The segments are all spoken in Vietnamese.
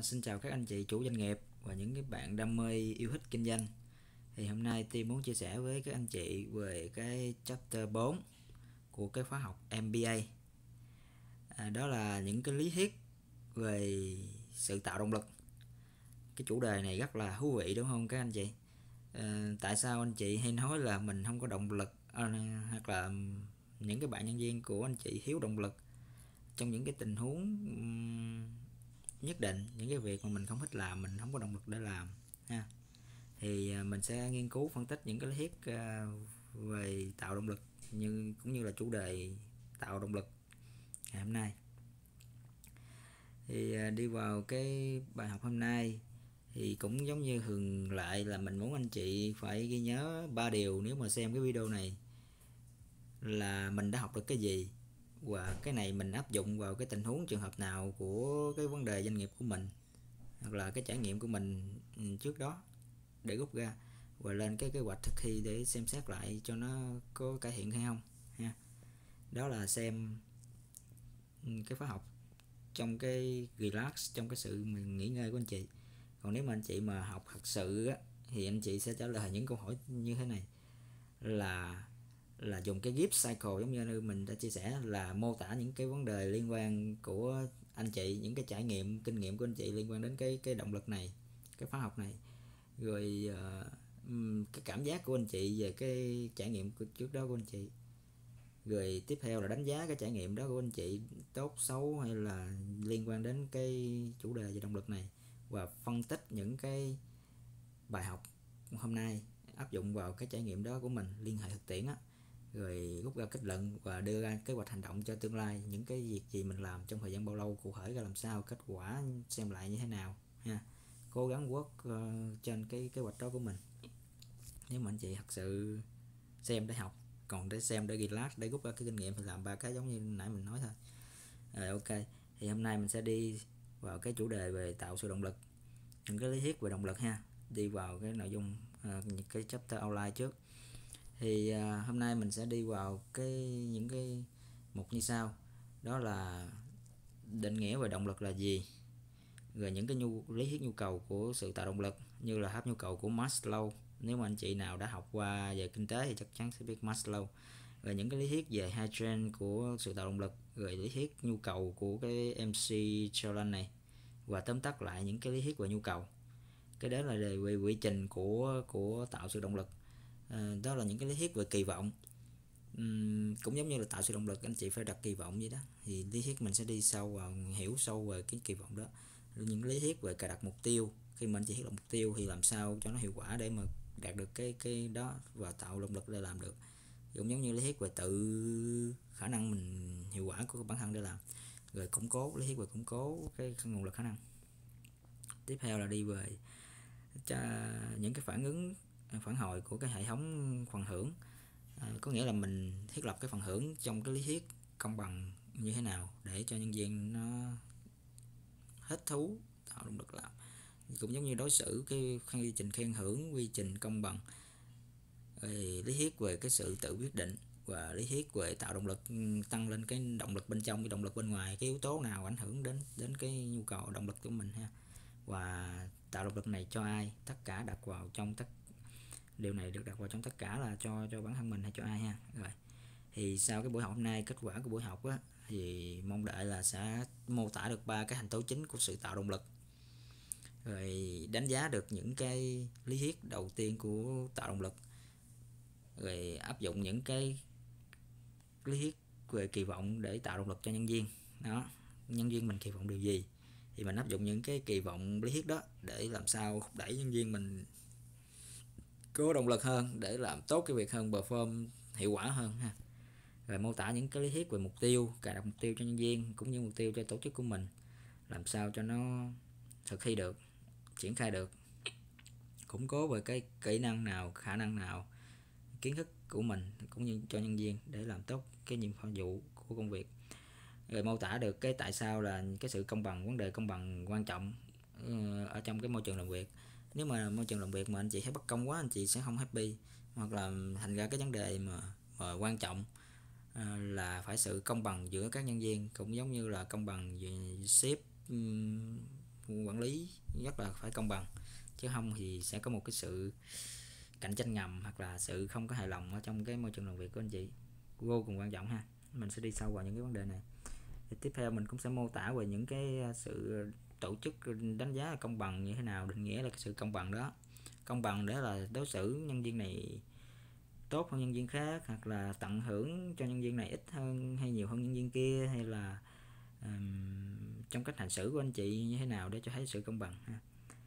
À, xin chào các anh chị chủ doanh nghiệp và những cái bạn đam mê yêu thích kinh doanh. Thì hôm nay tôi muốn chia sẻ với các anh chị về cái chapter 4 của cái khóa học MBA à, đó là những cái lý thuyết về sự tạo động lực. Cái chủ đề này rất là thú vị đúng không các anh chị? À, tại sao anh chị hay nói là mình không có động lực à, hoặc là những cái bạn nhân viên của anh chị thiếu động lực? Trong những cái tình huống nhất định những cái việc mà mình không thích làm, mình không có động lực để làm, ha. Thì à, mình sẽ nghiên cứu, phân tích những cái lý thuyết à, về tạo động lực như, cũng như là chủ đề tạo động lực ngày hôm nay. Thì à, đi vào cái bài học hôm nay thì cũng giống như thường lại là mình muốn anh chị phải ghi nhớ ba điều nếu mà xem cái video này là mình đã học được cái gì và cái này mình áp dụng vào cái tình huống trường hợp nào của cái vấn đề doanh nghiệp của mình hoặc là cái trải nghiệm của mình ừ, trước đó để rút ra và lên cái kế hoạch thực thi để xem xét lại cho nó có cải thiện hay không ha. Đó là xem ừ, cái khóa học trong cái relax trong cái sự mình nghỉ ngơi của anh chị. Còn nếu mà anh chị mà học thật sự á, thì anh chị sẽ trả lời những câu hỏi như thế này. Là là dùng cái gift cycle giống như mình đã chia sẻ là mô tả những cái vấn đề liên quan của anh chị những cái trải nghiệm kinh nghiệm của anh chị liên quan đến cái cái động lực này cái khóa học này. Rồi uh, cái cảm giác của anh chị về cái trải nghiệm của, trước đó của anh chị. Rồi tiếp theo là đánh giá cái trải nghiệm đó của anh chị tốt xấu hay là liên quan đến cái chủ đề về động lực này. Và phân tích những cái bài học hôm nay áp dụng vào cái trải nghiệm đó của mình liên hệ thực tiễn á rồi rút ra kết luận và đưa ra kế hoạch hành động cho tương lai. Những cái việc gì mình làm trong thời gian bao lâu cụ thể ra làm sao kết quả xem lại như thế nào ha. Cố gắng work uh, trên cái kế hoạch đó của mình. Nếu mà anh chị thật sự xem để học còn để xem để relax để rút ra cái kinh nghiệm thì làm ba cái giống như nãy mình nói thôi. Rồi ok. Thì hôm nay mình sẽ đi vào cái chủ đề về tạo sự động lực. Những cái lý thuyết về động lực ha. Đi vào cái nội dung uh, những cái chapter outline trước thì à, hôm nay mình sẽ đi vào cái những cái mục như sau. Đó là định nghĩa về động lực là gì rồi những cái nhu lý thuyết nhu cầu của sự tạo động lực như là tháp nhu cầu của Maslow. Nếu mà anh chị nào đã học qua về kinh tế thì chắc chắn sẽ biết Maslow. Rồi những cái lý thuyết về hai trend của sự tạo động lực rồi lý thuyết nhu cầu của cái MC Cholan này và tóm tắt lại những cái lý thuyết về nhu cầu. Cái đó là về quy trình của của tạo sự động lực à, đó là những cái lý thuyết về kỳ vọng. Uhm, cũng giống như là tạo sự động lực anh chị phải đặt kỳ vọng vậy đó. Thì lý thuyết mình sẽ đi sâu vào hiểu sâu về cái kỳ vọng đó. Những lý thuyết về cài đặt mục tiêu khi mình chỉ thiết lập mục tiêu thì làm sao cho nó hiệu quả để mà đạt được cái cái đó và tạo động lực để làm được. Cũng giống như lý thuyết về tự khả năng mình hiệu quả của bản thân để làm. Rồi củng cố lý thuyết về củng cố cái nguồn lực khả năng. Tiếp theo là đi về cho những cái phản ứng phản hồi của cái hệ thống phần hưởng. À, có nghĩa là mình thiết lập cái phần hưởng trong cái lý thuyết công bằng như thế nào để cho nhân viên nó hết thú tạo động lực làm. Cũng giống như đối xử cái quy trình khen hưởng quy trình công bằng. Rồi lý thuyết về cái sự tự quyết định và lý thuyết về tạo động lực ừ, tăng lên cái động lực bên trong cái động lực bên ngoài cái yếu tố nào ảnh hưởng đến đến cái nhu cầu động lực của mình ha. Và tạo động lực này cho ai? Tất cả đặt vào trong tất điều này được đặt vào trong tất cả là cho cho bản thân mình hay cho ai ha. Rồi, thì sau cái buổi học hôm nay, kết quả của buổi học á, thì mong đợi là sẽ mô tả được ba cái thành tố chính của sự tạo động lực. Rồi đánh giá được những cái lý thuyết đầu tiên của tạo động lực. Rồi áp dụng những cái lý thuyết về kỳ vọng để tạo động lực cho nhân viên. Đó, nhân viên mình kỳ vọng điều gì? Thì mình áp dụng những cái kỳ vọng lý thuyết đó để làm sao thúc đẩy nhân viên mình có động lực hơn, để làm tốt cái việc hơn, perform hiệu quả hơn ha. Rồi mô tả những cái lý thuyết về mục tiêu, cài đặt mục tiêu cho nhân viên, cũng như mục tiêu cho tổ chức của mình. Làm sao cho nó thực thi được, triển khai được. Củng cố về cái kỹ năng nào, khả năng nào, kiến thức của mình, cũng như cho nhân viên để làm tốt cái nhiệm vụ của công việc. Rồi mô tả được cái tại sao là cái sự công bằng, vấn đề công bằng quan trọng ờ, ở trong cái môi trường làm việc nếu mà môi trường làm việc mà anh chị thấy bất công quá anh chị sẽ không happy. Hoặc là thành ra cái vấn đề mà, mà quan trọng à, là phải sự công bằng giữa các nhân viên cũng giống như là công bằng về sếp quản lý rất là phải công bằng. Chứ không thì sẽ có một cái sự cạnh tranh ngầm hoặc là sự không có hài lòng ở trong cái môi trường làm việc của anh chị. Vô cùng quan trọng ha. Mình sẽ đi sâu vào những cái vấn đề này. Thì tiếp theo mình cũng sẽ mô tả về những cái sự tổ chức đánh giá là công bằng như thế nào định nghĩa là cái sự công bằng đó. Công bằng đó là đối xử nhân viên này tốt hơn nhân viên khác hoặc là tận hưởng cho nhân viên này ít hơn hay nhiều hơn nhân viên kia hay là um, trong cách hành xử của anh chị như thế nào để cho thấy sự công bằng ha.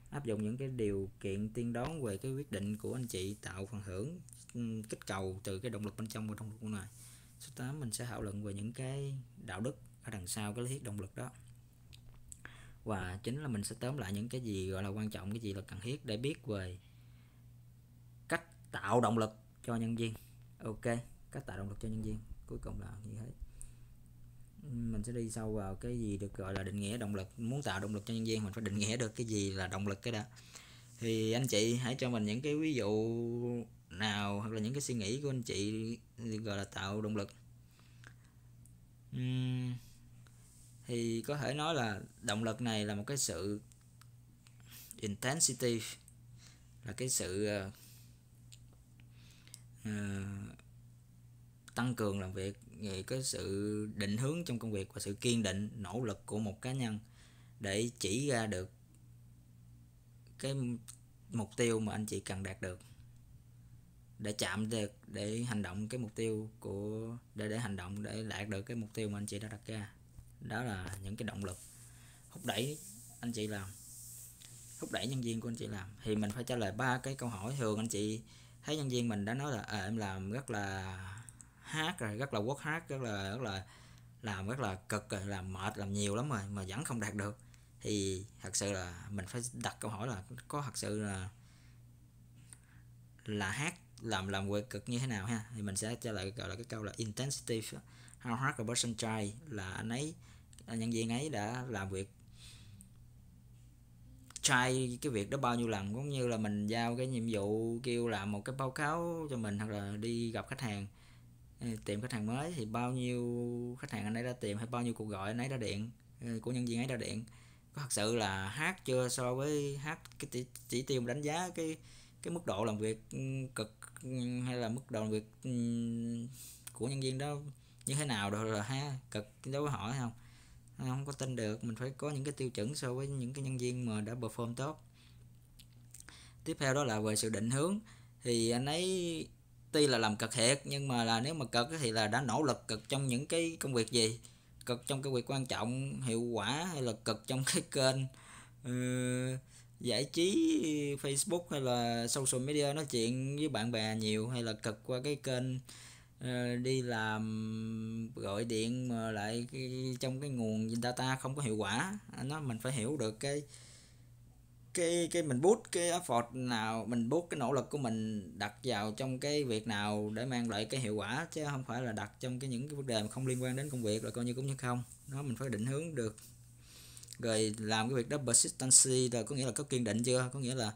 Áp dụng những cái điều kiện tiên đoán về cái quyết định của anh chị tạo phần hưởng kích cầu từ cái động lực bên trong và động lực bên ngoài. Số 8 mình sẽ thảo luận về những cái đạo đức ở đằng sau cái lý thuyết động lực đó và chính là mình sẽ tóm lại những cái gì gọi là quan trọng cái gì là cần thiết để biết về cách tạo động lực cho nhân viên. Ok cách tạo động lực cho nhân viên. Cuối cùng là như thế mình sẽ đi sâu vào cái gì được gọi là định nghĩa động lực. Muốn tạo động lực cho nhân viên mình phải định nghĩa được cái gì là động lực cái đã. Thì anh chị hãy cho mình những cái ví dụ nào hoặc là những cái suy nghĩ của anh chị gọi là tạo động lực. Uhm, thì có thể nói là động lực này là một cái sự intensity là cái sự uh, tăng cường làm việc về cái sự định hướng trong công việc và sự kiên định nỗ lực của một cá nhân để chỉ ra được cái mục tiêu mà anh chị cần đạt được để chạm được để hành động cái mục tiêu của để để hành động để đạt được cái mục tiêu mà anh chị đã đặt ra đó là những cái động lực thúc đẩy anh chị làm thúc đẩy nhân viên của anh chị làm. Thì mình phải trả lời ba cái câu hỏi. Thường anh chị thấy nhân viên mình đã nói là à, em làm rất là hát rồi rất là quốc hát rất là rất là làm rất là cực rồi làm mệt làm nhiều lắm rồi mà vẫn không đạt được. Thì thật sự là mình phải đặt câu hỏi là có thật sự là là hát làm làm quê cực như thế nào ha? Thì mình sẽ trả lời gọi là cái câu là intensity how hard a person try là anh ấy À, nhân viên ấy đã làm việc try cái việc đó bao nhiêu lần cũng như là mình giao cái nhiệm vụ kêu làm một cái báo cáo cho mình hoặc là đi gặp khách hàng. Ờ, tìm khách hàng mới thì bao nhiêu khách hàng anh ấy đã tìm hay bao nhiêu cuộc gọi anh ấy đã điện ờ, của nhân viên ấy đã điện. Có thật sự là hát chưa so với hát cái chỉ, chỉ tiêu đánh giá cái cái mức độ làm việc ừ, cực ừ, hay là mức độ làm việc ừ, của nhân viên đó như thế nào rồi là ha cực đối với họ không? Không có tin được. Mình phải có những cái tiêu chuẩn so với những cái nhân viên mà đã perform tốt. Tiếp theo đó là về sự định hướng. Thì anh ấy tuy là làm cực thiệt nhưng mà là nếu mà cực thì là đã nỗ lực cực trong những cái công việc gì? Cực trong cái việc quan trọng hiệu quả hay là cực trong cái kênh uh, giải trí Facebook hay là social media nói chuyện với bạn bè nhiều hay là cực qua cái kênh uh, Ờ, đi làm gọi điện mà lại cái, trong cái nguồn data không có hiệu quả. À, nó mình phải hiểu được cái cái cái mình bút cái effort nào mình bút cái nỗ lực của mình đặt vào trong cái việc nào để mang lại cái hiệu quả chứ không phải là đặt trong cái những cái vấn đề mà không liên quan đến công việc là coi như cũng như không. Nó mình phải định hướng được. Rồi làm cái việc đó persistency là có nghĩa là có kiên định chưa? Có nghĩa là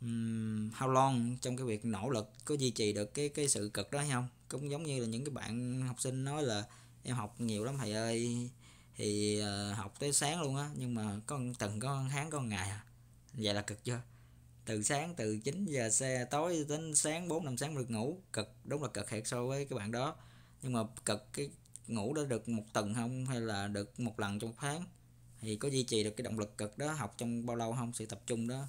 um, how long trong cái việc nỗ lực có duy trì được cái cái sự cực đó hay không? Cũng giống như là những cái bạn học sinh nói là em học nhiều lắm thầy ơi. Thì uh, học tới sáng luôn á nhưng mà con từng có tháng con ngày à. Vậy là cực chưa? Từ sáng từ 9 giờ xe tối đến sáng 4 năm sáng được ngủ. Cực đúng là cực thiệt so với các bạn đó. Nhưng mà cực cái ngủ đã được một tuần không? Hay là được một lần trong tháng? Thì có duy trì được cái động lực cực đó học trong bao lâu không? Sự tập trung đó.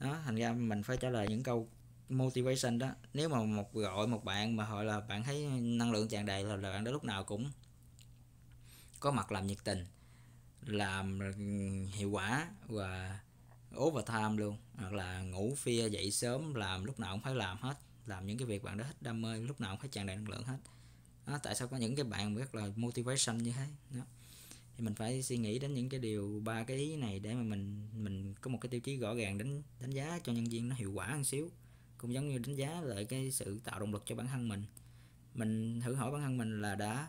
Đó thành ra mình phải trả lời những câu motivation đó. Nếu mà một gọi một bạn mà họ là bạn thấy năng lượng tràn đầy là, là bạn đó lúc nào cũng có mặt làm nhiệt tình làm hiệu quả và overtime luôn. Hoặc là ngủ phia dậy sớm làm lúc nào cũng phải làm hết. Làm những cái việc bạn đó thích đam mê lúc nào cũng phải tràn đầy năng lượng hết. Đó, tại sao có những cái bạn rất là motivation như thế? Đó. thì mình phải suy nghĩ đến những cái điều ba cái ý này để mà mình mình có một cái tiêu chí rõ ràng đánh đánh giá cho nhân viên nó hiệu quả một xíu cũng giống như đánh giá lại cái sự tạo động lực cho bản thân mình. Mình thử hỏi bản thân mình là đã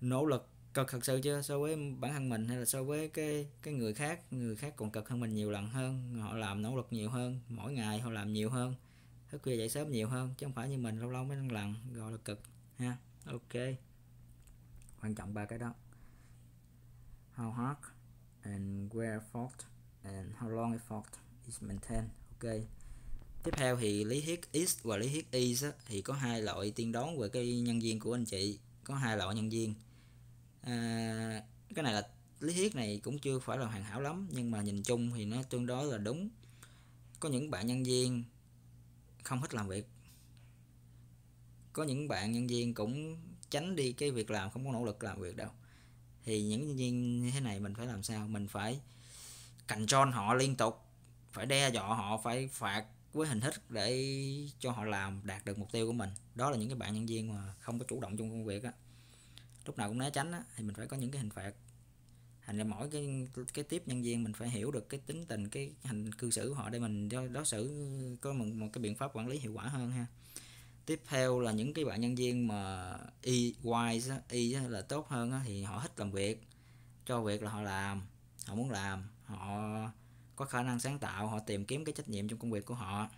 nỗ lực cực thật sự chưa so với bản thân mình hay là so với cái cái người khác? Người khác còn cực hơn mình nhiều lần hơn, họ làm nỗ lực nhiều hơn, mỗi ngày họ làm nhiều hơn, thức khuya dậy sớm nhiều hơn, chứ không phải như mình lâu lâu mới lần gọi là cực, ha? Ok. Quan trọng ba cái đó. How hard and where effort and how long effort is maintained. Ok tiếp theo thì lý thuyết x và lý thuyết y thì có hai loại tiên đoán về cái nhân viên của anh chị có hai loại nhân viên. À, cái này là lý thuyết này cũng chưa phải là hoàn hảo lắm nhưng mà nhìn chung thì nó tương đối là đúng. Có những bạn nhân viên không thích làm việc. Có những bạn nhân viên cũng tránh đi cái việc làm không có nỗ lực làm việc đâu. Thì những nhân viên như thế này mình phải làm sao? Mình phải cạnh tròn họ liên tục phải đe dọa họ phải phạt với hình thức để cho họ làm đạt được mục tiêu của mình. Đó là những cái bạn nhân viên mà không có chủ động trong công việc á. Lúc nào cũng né tránh á thì mình phải có những cái hình phạt. Thành ra mỗi cái cái tiếp nhân viên mình phải hiểu được cái tính tình cái hành cư xử của họ để mình cho đối xử có một, một cái biện pháp quản lý hiệu quả hơn ha. Tiếp theo là những cái bạn nhân viên mà y wise y là tốt hơn á, thì họ thích làm việc. Cho việc là họ làm họ muốn làm họ có khả năng sáng tạo họ tìm kiếm cái trách nhiệm trong công việc của họ.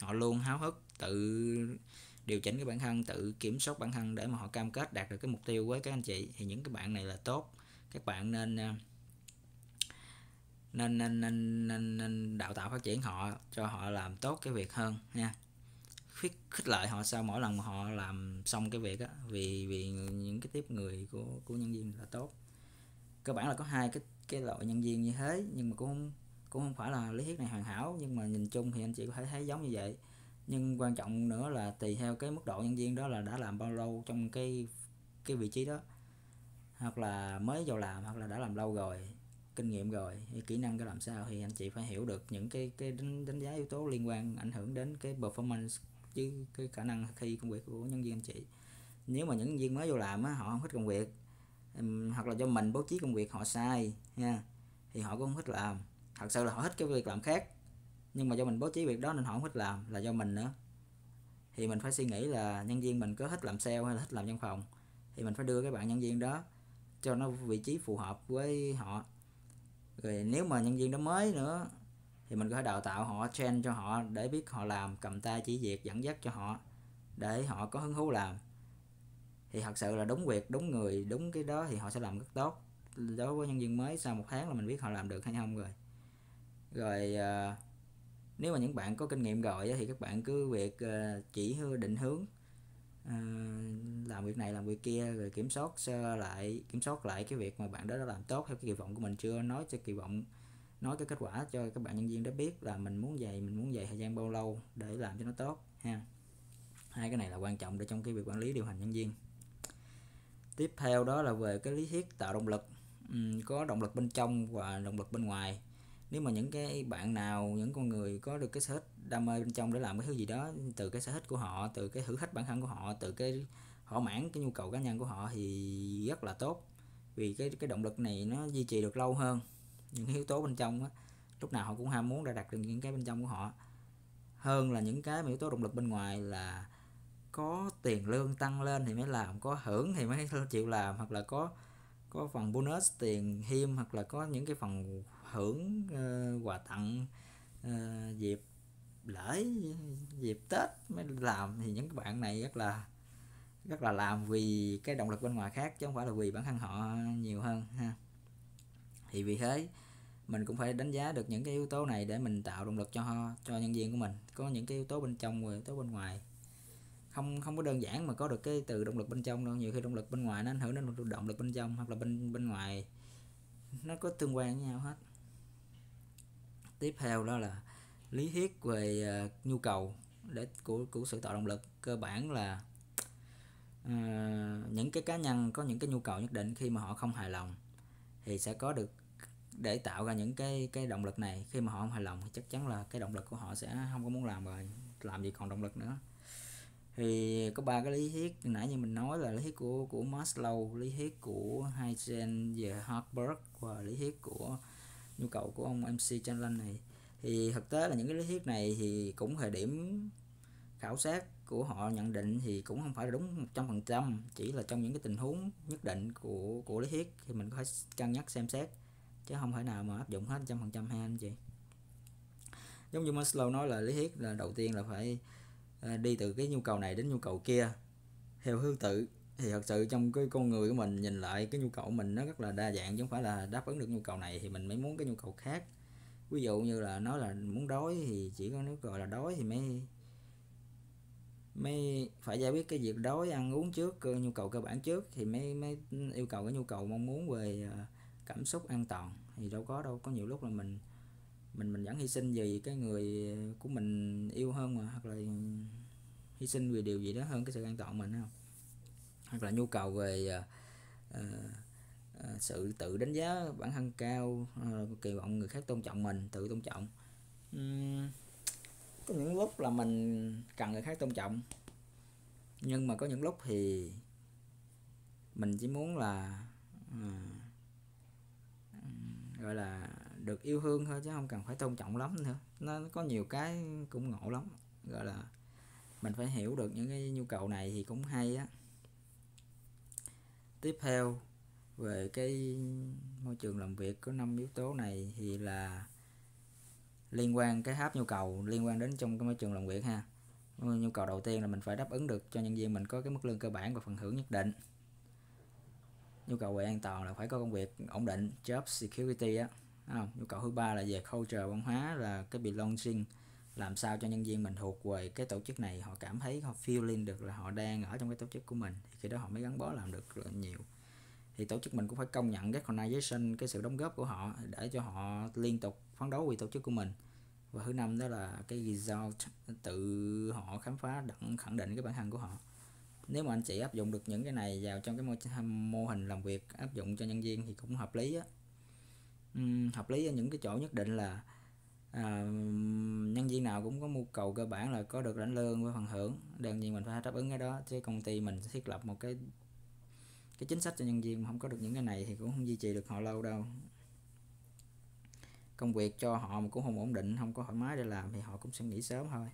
Họ luôn háo hức tự điều chỉnh cái bản thân tự kiểm soát bản thân để mà họ cam kết đạt được cái mục tiêu với các anh chị. Thì những cái bạn này là tốt. Các bạn nên à, nên nên nên, nên, nên đào tạo phát triển họ cho họ làm tốt cái việc hơn nha. Khích khích lệ họ sau mỗi lần mà họ làm xong cái việc á vì vì những cái tiếp người của của nhân viên là tốt. Cơ bản là có hai cái cái loại nhân viên như thế nhưng mà cũng không cũng không phải là lý thuyết này hoàn hảo nhưng mà nhìn chung thì anh chị có thể thấy giống như vậy. Nhưng quan trọng nữa là tùy theo cái mức độ nhân viên đó là đã làm bao lâu trong cái cái vị trí đó. Hoặc là mới vào làm hoặc là đã làm lâu rồi kinh nghiệm rồi kỹ năng cái làm sao thì anh chị phải hiểu được những cái cái đánh, đánh giá yếu tố liên quan ảnh hưởng đến cái performance chứ cái khả năng khi công việc của nhân viên anh chị. Nếu mà những nhân viên mới vô làm á, họ không thích công việc hoặc là do mình bố trí công việc họ sai nha thì họ cũng không thích làm thật sự là họ thích cái việc làm khác. Nhưng mà do mình bố trí việc đó nên họ không thích làm, là do mình nữa. Thì mình phải suy nghĩ là nhân viên mình có thích làm sale hay là thích làm văn phòng. Thì mình phải đưa các bạn nhân viên đó cho nó vị trí phù hợp với họ. Rồi nếu mà nhân viên đó mới nữa, thì mình có thể đào tạo họ, train cho họ để biết họ làm, cầm tay chỉ việc, dẫn dắt cho họ để họ có hứng thú làm. Thì thật sự là đúng việc, đúng người, đúng cái đó thì họ sẽ làm rất tốt. Đối với nhân viên mới sau một tháng là mình biết họ làm được hay không rồi rồi uh, nếu mà những bạn có kinh nghiệm rồi thì các bạn cứ việc uh, chỉ định hướng uh, làm việc này làm việc kia rồi kiểm soát sơ lại kiểm soát lại cái việc mà bạn đó đã làm tốt theo cái kỳ vọng của mình chưa nói cho kỳ vọng nói cái kết quả cho các bạn nhân viên đó biết là mình muốn dày mình muốn dày thời gian bao lâu để làm cho nó tốt ha. Hai cái này là quan trọng để trong cái việc quản lý điều hành nhân viên. Tiếp theo đó là về cái lý thuyết tạo động lực. Uhm, có động lực bên trong và động lực bên ngoài nếu mà những cái bạn nào, những con người có được cái sở thích đam mê bên trong để làm cái thứ gì đó, từ cái sở thích của họ, từ cái thử thách bản thân của họ, từ cái họ mãn cái nhu cầu cá nhân của họ thì rất là tốt. Vì cái cái động lực này nó duy trì được lâu hơn những cái yếu tố bên trong á. Lúc nào họ cũng ham muốn đã đạt được những cái bên trong của họ. Hơn là những cái mà yếu tố động lực bên ngoài là có tiền lương tăng lên thì mới làm, có hưởng thì mới chịu làm, hoặc là có có phần bonus tiền thêm, hoặc là có những cái phần hưởng uh, quà tặng uh, dịp lễ dịp tết mới làm. Thì những bạn này rất là rất là làm vì cái động lực bên ngoài khác chứ không phải là vì bản thân họ nhiều hơn ha. Thì vì thế mình cũng phải đánh giá được những cái yếu tố này để mình tạo động lực cho cho nhân viên của mình. Có những cái yếu tố bên trong và yếu tố bên ngoài. Không không có đơn giản mà có được cái từ động lực bên trong đâu. Nhiều khi động lực bên ngoài nó ảnh hưởng đến động lực bên trong hoặc là bên bên ngoài nó có tương quan với nhau hết tiếp theo đó là lý thuyết về uh, nhu cầu để của của sự tạo động lực. Cơ bản là uh, những cái cá nhân có những cái nhu cầu nhất định khi mà họ không hài lòng thì sẽ có được để tạo ra những cái cái động lực này. Khi mà họ không hài lòng thì chắc chắn là cái động lực của họ sẽ không có muốn làm rồi làm gì còn động lực nữa. Thì có ba cái lý thuyết nãy như mình nói là lý thuyết của của Maslow lý thuyết của Heisenberg và Hartberg và lý thuyết của nhu cầu của ông MC Chandler này. Thì thực tế là những cái lý thuyết này thì cũng thời điểm khảo sát của họ nhận định thì cũng không phải là đúng 100% chỉ là trong những cái tình huống nhất định của của lý thuyết thì mình có phải cân nhắc xem xét, chứ không thể nào mà áp dụng hết 100% hay anh chị. Giống như Maslow nói là lý thuyết là đầu tiên là phải à, đi từ cái nhu cầu này đến nhu cầu kia theo thứ tự thì thật sự trong cái con người của mình nhìn lại cái nhu cầu của mình nó rất là đa dạng, chứ không phải là đáp ứng được nhu cầu này thì mình mới muốn cái nhu cầu khác. Ví dụ như là nói là muốn đói thì chỉ có nếu gọi là đói thì mới mới phải giải quyết cái việc đói, ăn uống trước, cơ, nhu cầu cơ bản trước thì mới mới yêu cầu cái nhu cầu mong muốn về à, cảm xúc an toàn. Thì đâu có đâu, có nhiều lúc là mình mình mình vẫn hy sinh vì cái người của mình yêu hơn mà, hoặc là hy sinh vì điều gì đó hơn cái sự an toàn mình không? Hoặc là nhu cầu về uh, uh, sự tự đánh giá bản thân cao uh, kỳ vọng người khác tôn trọng mình tự tôn trọng. Uhm, có những lúc là mình cần người khác tôn trọng nhưng mà có những lúc thì mình chỉ muốn là uh, gọi là được yêu thương thôi chứ không cần phải tôn trọng lắm nữa. Nó có nhiều cái cũng ngộ lắm gọi là mình phải hiểu được những cái nhu cầu này thì cũng hay á tiếp theo, về cái môi trường làm việc có năm yếu tố này thì là liên quan cái háp nhu cầu, liên quan đến trong cái môi trường làm việc ha. Nhu cầu đầu tiên là mình phải đáp ứng được cho nhân viên mình có cái mức lương cơ bản và phần thưởng nhất định. Nhu cầu về an toàn là phải có công việc ổn định, job security á. Không? nhu cầu thứ ba là về culture, văn hóa là cái belonging làm sao cho nhân viên mình thuộc về cái tổ chức này họ cảm thấy họ feeling được là họ đang ở trong cái tổ chức của mình thì khi đó họ mới gắn bó làm được rất là nhiều. Thì tổ chức mình cũng phải công nhận recognition cái sự đóng góp của họ để cho họ liên tục phấn đấu vì tổ chức của mình. Và thứ năm đó là cái result tự họ khám phá đặng khẳng định cái bản thân của họ. Nếu mà anh chị áp dụng được những cái này vào trong cái mô, mô hình làm việc áp dụng cho nhân viên thì cũng hợp lý á. Uhm, hợp lý ở những cái chỗ nhất định là à, nhân viên nào cũng có nhu cầu cơ bản là có được lãnh lương với phần hưởng đương nhiên mình phải đáp ứng cái đó chứ công ty mình thiết lập một cái cái chính sách cho nhân viên mà không có được những cái này thì cũng không duy trì được họ lâu đâu. Công việc cho họ mà cũng không ổn định không có thoải mái để làm thì họ cũng sẽ nghỉ sớm thôi.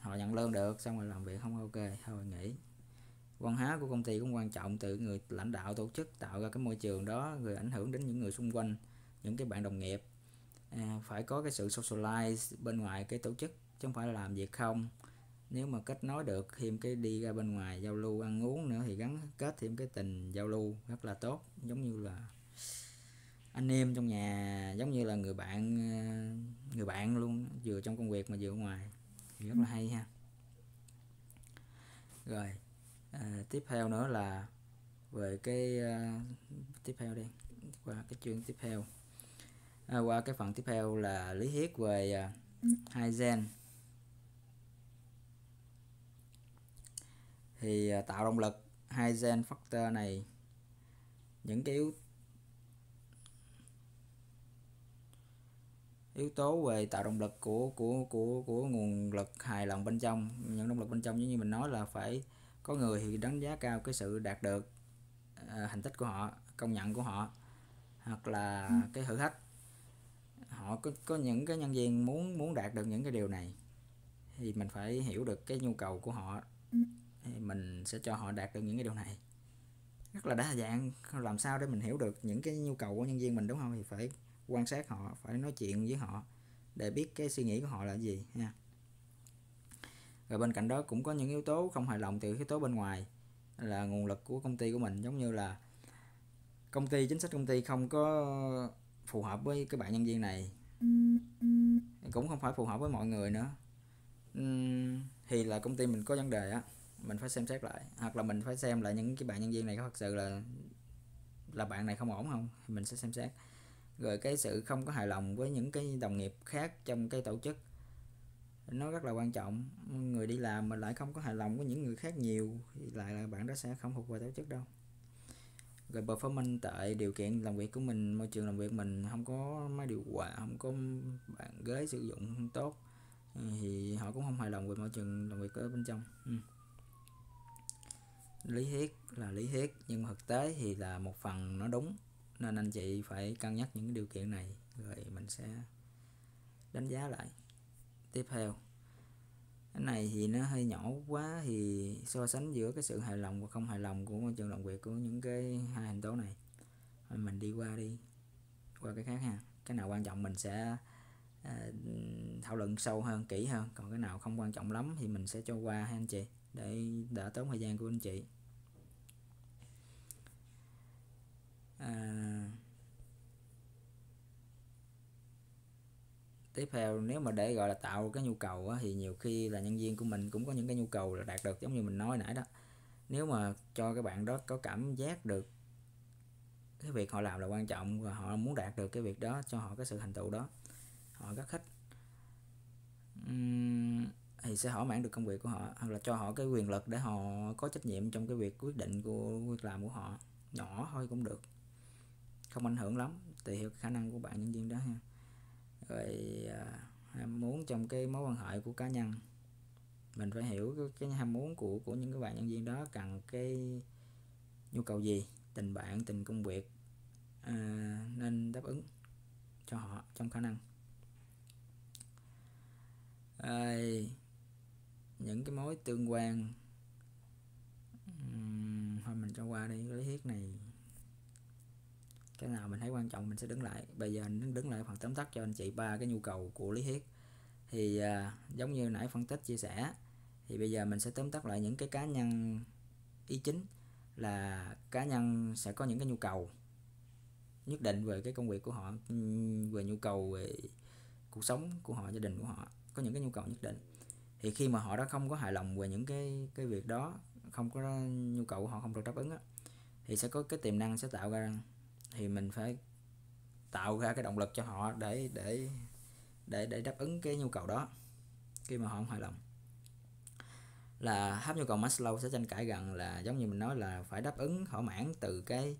Họ nhận lương được xong rồi làm việc không ok thôi nghỉ. Văn hóa của công ty cũng quan trọng từ người lãnh đạo tổ chức tạo ra cái môi trường đó người ảnh hưởng đến những người xung quanh những cái bạn đồng nghiệp à, phải có cái sự socialize bên ngoài cái tổ chức chứ không phải làm việc không. Nếu mà kết nối được thêm cái đi ra bên ngoài giao lưu ăn uống nữa thì gắn kết thêm cái tình giao lưu rất là tốt. Giống như là anh em trong nhà giống như là người bạn ờ, người bạn luôn vừa trong công việc mà vừa ở ngoài. Thì rất là hay ha. Rồi à, tiếp theo nữa là về cái uh, tiếp theo đi qua cái chương tiếp theo à, qua cái phần tiếp theo là lý thuyết về uh, hai gen. Thì uh, tạo động lực hai gen factor này những cái yếu yếu tố về tạo động lực của của của của nguồn lực hài lòng bên trong. Những động lực bên trong giống như mình nói là phải có người thì đánh giá cao cái sự đạt được uh, thành tích của họ công nhận của họ hoặc là ừ. cái thử thách họ có có những cái nhân viên muốn muốn đạt được những cái điều này thì mình phải hiểu được cái nhu cầu của họ. Thì mình sẽ cho họ đạt được những cái điều này. Rất là đa dạng. Làm sao để mình hiểu được những cái nhu cầu của nhân viên mình, đúng không? Thì phải quan sát họ, phải nói chuyện với họ để biết cái suy nghĩ của họ là gì nha rồi bên cạnh đó cũng có những yếu tố không hài lòng từ yếu tố bên ngoài, là nguồn lực của công ty của mình. Giống như là công ty, chính sách công ty không có phù hợp với cái bạn nhân viên này. Cũng không phải phù hợp với mọi người nữa. Thì là công ty mình có vấn đề á, mình phải xem xét lại. Hoặc là mình phải xem lại những cái bạn nhân viên này có thật sự là là bạn này không ổn không, thì mình sẽ xem xét. Rồi cái sự không có hài lòng với những cái đồng nghiệp khác trong cái tổ chức, nó rất là quan trọng. Người đi làm mà lại không có hài lòng với những người khác nhiều, thì lại là bạn đó sẽ không thuộc về tổ chức đâu rồi performance tại điều kiện làm việc của mình, môi trường làm việc mình không có máy điều hòa, không có bàn ghế sử dụng không tốt, thì họ cũng không hài lòng về môi trường làm việc ở bên trong. Ừ. lý thuyết là lý thuyết, nhưng thực tế thì là một phần nó đúng, nên anh chị phải cân nhắc những điều kiện này, rồi mình sẽ đánh giá lại. Tiếp theo cái này thì nó hơi nhỏ quá thì so sánh giữa cái sự hài lòng và không hài lòng của môi trường động việc của những cái hai hình tố này. Mình đi qua đi qua cái khác ha. Cái nào quan trọng mình sẽ uh, thảo luận sâu hơn kỹ hơn. Còn cái nào không quan trọng lắm thì mình sẽ cho qua ha anh chị. Để đỡ tốn thời gian của anh chị. À, tiếp theo nếu mà để gọi là tạo cái nhu cầu á, thì nhiều khi là nhân viên của mình cũng có những cái nhu cầu là đạt được giống như mình nói nãy đó. Nếu mà cho các bạn đó có cảm giác được cái việc họ làm là quan trọng và họ muốn đạt được cái việc đó cho họ cái sự thành tựu đó họ rất thích uhm, thì sẽ thỏa mãn được công việc của họ hoặc là cho họ cái quyền lực để họ có trách nhiệm trong cái việc quyết định của việc làm của họ. Nhỏ thôi cũng được không ảnh hưởng lắm tùy theo khả năng của bạn nhân viên đó ha rồi à, ham muốn trong cái mối quan hệ của cá nhân. Mình phải hiểu cái, cái ham muốn của của những cái bạn nhân viên đó cần cái nhu cầu gì tình bạn tình công việc à, nên đáp ứng cho họ trong khả năng. À, những cái mối tương quan. Uhm, thôi mình cho qua đi lý thuyết này cái nào mình thấy quan trọng mình sẽ đứng lại. Bây giờ đứng đứng lại phần tóm tắt cho anh chị ba cái nhu cầu của lý thuyết thì à, giống như nãy phân tích chia sẻ thì bây giờ mình sẽ tóm tắt lại những cái cá nhân ý chính là cá nhân sẽ có những cái nhu cầu nhất định về cái công việc của họ ừ, về nhu cầu về cuộc sống của họ gia đình của họ có những cái nhu cầu nhất định. Thì khi mà họ đã không có hài lòng về những cái cái việc đó không có nhu cầu của họ không được đáp ứng á, thì sẽ có cái tiềm năng sẽ tạo ra thì mình phải tạo ra cái động lực cho họ để để để để đáp ứng cái nhu cầu đó khi mà họ không hài lòng. Là hấp nhu cầu Maslow sẽ tranh cãi rằng là giống như mình nói là phải đáp ứng thỏa mãn từ cái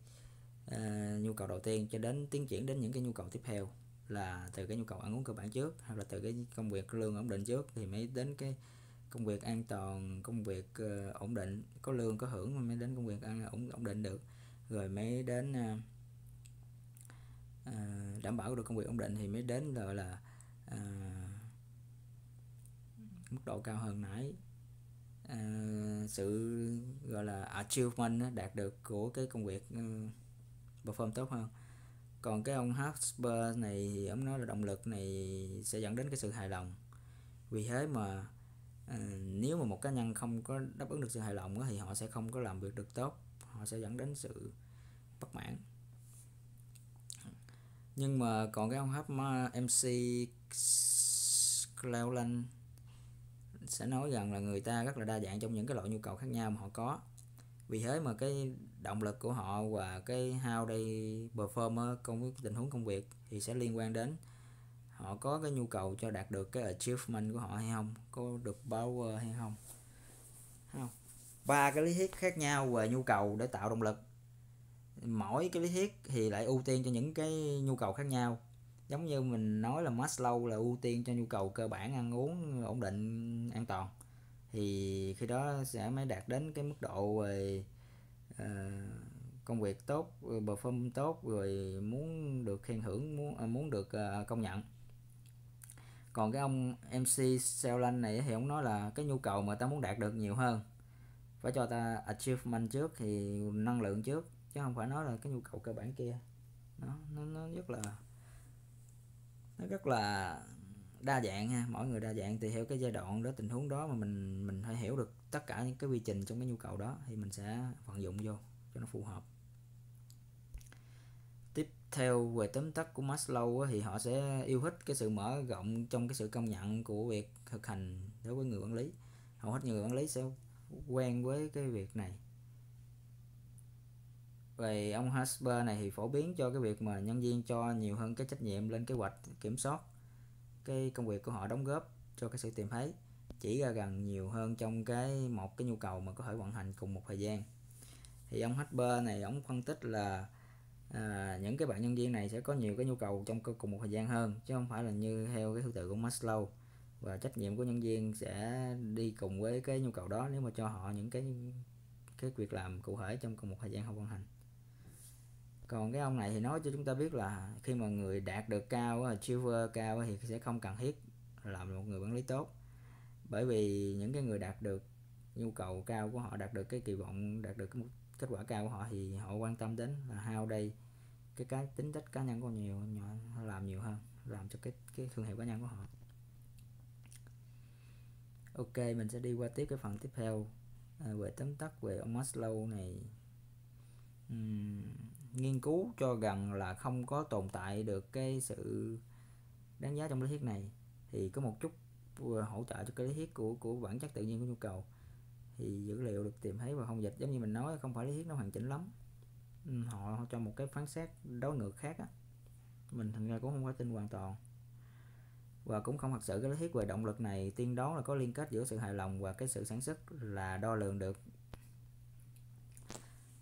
uh, nhu cầu đầu tiên cho đến tiến triển đến những cái nhu cầu tiếp theo. Là từ cái nhu cầu ăn uống cơ bản trước hoặc là từ cái công việc lương ổn định trước thì mới đến cái công việc an toàn công việc uh, ổn định có lương có hưởng mới đến công việc ăn ổn ổn định được. Rồi mới đến uh, À, đảm bảo được công việc ổn định thì mới đến gọi là à, mức độ cao hơn nãy. À, sự gọi là achievement đạt được của cái công việc uh, perform tốt hơn. Còn cái ông Hasper này thì ông nói là động lực này sẽ dẫn đến cái sự hài lòng. Vì thế mà à, nếu mà một cá nhân không có đáp ứng được sự hài lòng đó, thì họ sẽ không có làm việc được tốt. Họ sẽ dẫn đến sự bất mãn nhưng mà còn cái ông hấp MC Cleveland sẽ nói rằng là người ta rất là đa dạng trong những cái loại nhu cầu khác nhau mà họ có. Vì thế mà cái động lực của họ và cái how they perform công tình huống công việc thì sẽ liên quan đến họ có cái nhu cầu cho đạt được cái achievement của họ hay không, có được power hay không. Không? Ba cái lý thuyết khác nhau về nhu cầu để tạo động lực mỗi cái lý thuyết thì lại ưu tiên cho những cái nhu cầu khác nhau. Giống như mình nói là Maslow là ưu tiên cho nhu cầu cơ bản ăn uống ổn định an toàn. Thì khi đó sẽ mới đạt đến cái mức độ về uh, công việc tốt perform tốt rồi muốn được khen thưởng muốn uh, muốn được uh, công nhận. Còn cái ông MC Seolan này thì ông nói là cái nhu cầu mà ta muốn đạt được nhiều hơn. Phải cho ta achievement trước thì năng lượng trước chứ không phải nói là cái nhu cầu cơ bản kia. Nó nó, nó rất là nó rất là đa dạng ha mỗi người đa dạng tùy theo cái giai đoạn đó tình huống đó mà mình mình phải hiểu được tất cả những cái quy trình trong cái nhu cầu đó thì mình sẽ vận dụng vô cho nó phù hợp. Tiếp theo về tóm tắt của Maslow thì họ sẽ yêu thích cái sự mở rộng trong cái sự công nhận của việc thực hành đối với người quản lý. Hầu hết người quản lý sẽ quen với cái việc này về ông Hasper này thì phổ biến cho cái việc mà nhân viên cho nhiều hơn cái trách nhiệm lên kế hoạch kiểm soát cái công việc của họ đóng góp cho cái sự tìm thấy chỉ ra gần nhiều hơn trong cái một cái nhu cầu mà có thể vận hành cùng một thời gian. Thì ông Hasper này ông phân tích là à, những cái bạn nhân viên này sẽ có nhiều cái nhu cầu trong cùng một thời gian hơn chứ không phải là như theo cái thứ tự của Maslow. Và trách nhiệm của nhân viên sẽ đi cùng với cái nhu cầu đó nếu mà cho họ những cái cái việc làm cụ thể trong cùng một thời gian không vận hành còn cái ông này thì nói cho chúng ta biết là khi mà người đạt được cao achiever cao thì sẽ không cần thiết làm một người quản lý tốt. Bởi vì những cái người đạt được nhu cầu cao của họ đạt được cái kỳ vọng đạt được cái kết quả cao của họ thì họ quan tâm đến là how đây cái cái tính cách cá nhân của nhiều nhỏ làm nhiều hơn làm cho cái cái thương hiệu cá nhân của họ. Ok mình sẽ đi qua tiếp cái phần tiếp theo. À, về tóm tắt về ông Maslow này. Uhm, nghiên cứu cho rằng là không có tồn tại được cái sự đáng giá trong lý thuyết này thì có một chút ờ, hỗ trợ cho cái lý thuyết của của bản chất tự nhiên của nhu cầu. Thì dữ liệu được tìm thấy và không dịch giống như mình nói không phải lý thuyết nó hoàn chỉnh lắm. Họ, họ cho một cái phán xét đối ngược khác á. Mình thành ra cũng không có tin hoàn toàn. Và cũng không thật sự cái lý thuyết về động lực này tiên đoán là có liên kết giữa sự hài lòng và cái sự sản xuất là đo lường được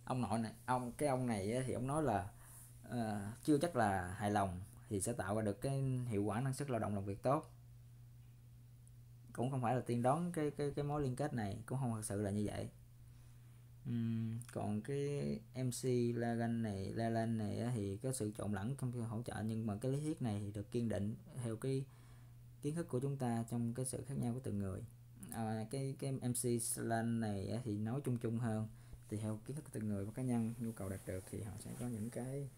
ông nội này ông cái ông này thì ông nói là uh, chưa chắc là hài lòng thì sẽ tạo ra được cái hiệu quả năng suất lao động làm việc tốt. Cũng không phải là tiên đoán cái cái cái mối liên kết này cũng không thật sự là như vậy. Uhm, còn cái MC Lagan này Lalan này thì có sự trộn lẫn trong hỗ trợ nhưng mà cái lý thuyết này thì được kiên định theo cái kiến thức của chúng ta trong cái sự khác nhau của từng người. À, cái cái MC Slan này thì nói chung chung hơn thì theo kiến thức của từng người và cá nhân, nhu cầu đạt được thì họ sẽ có những cái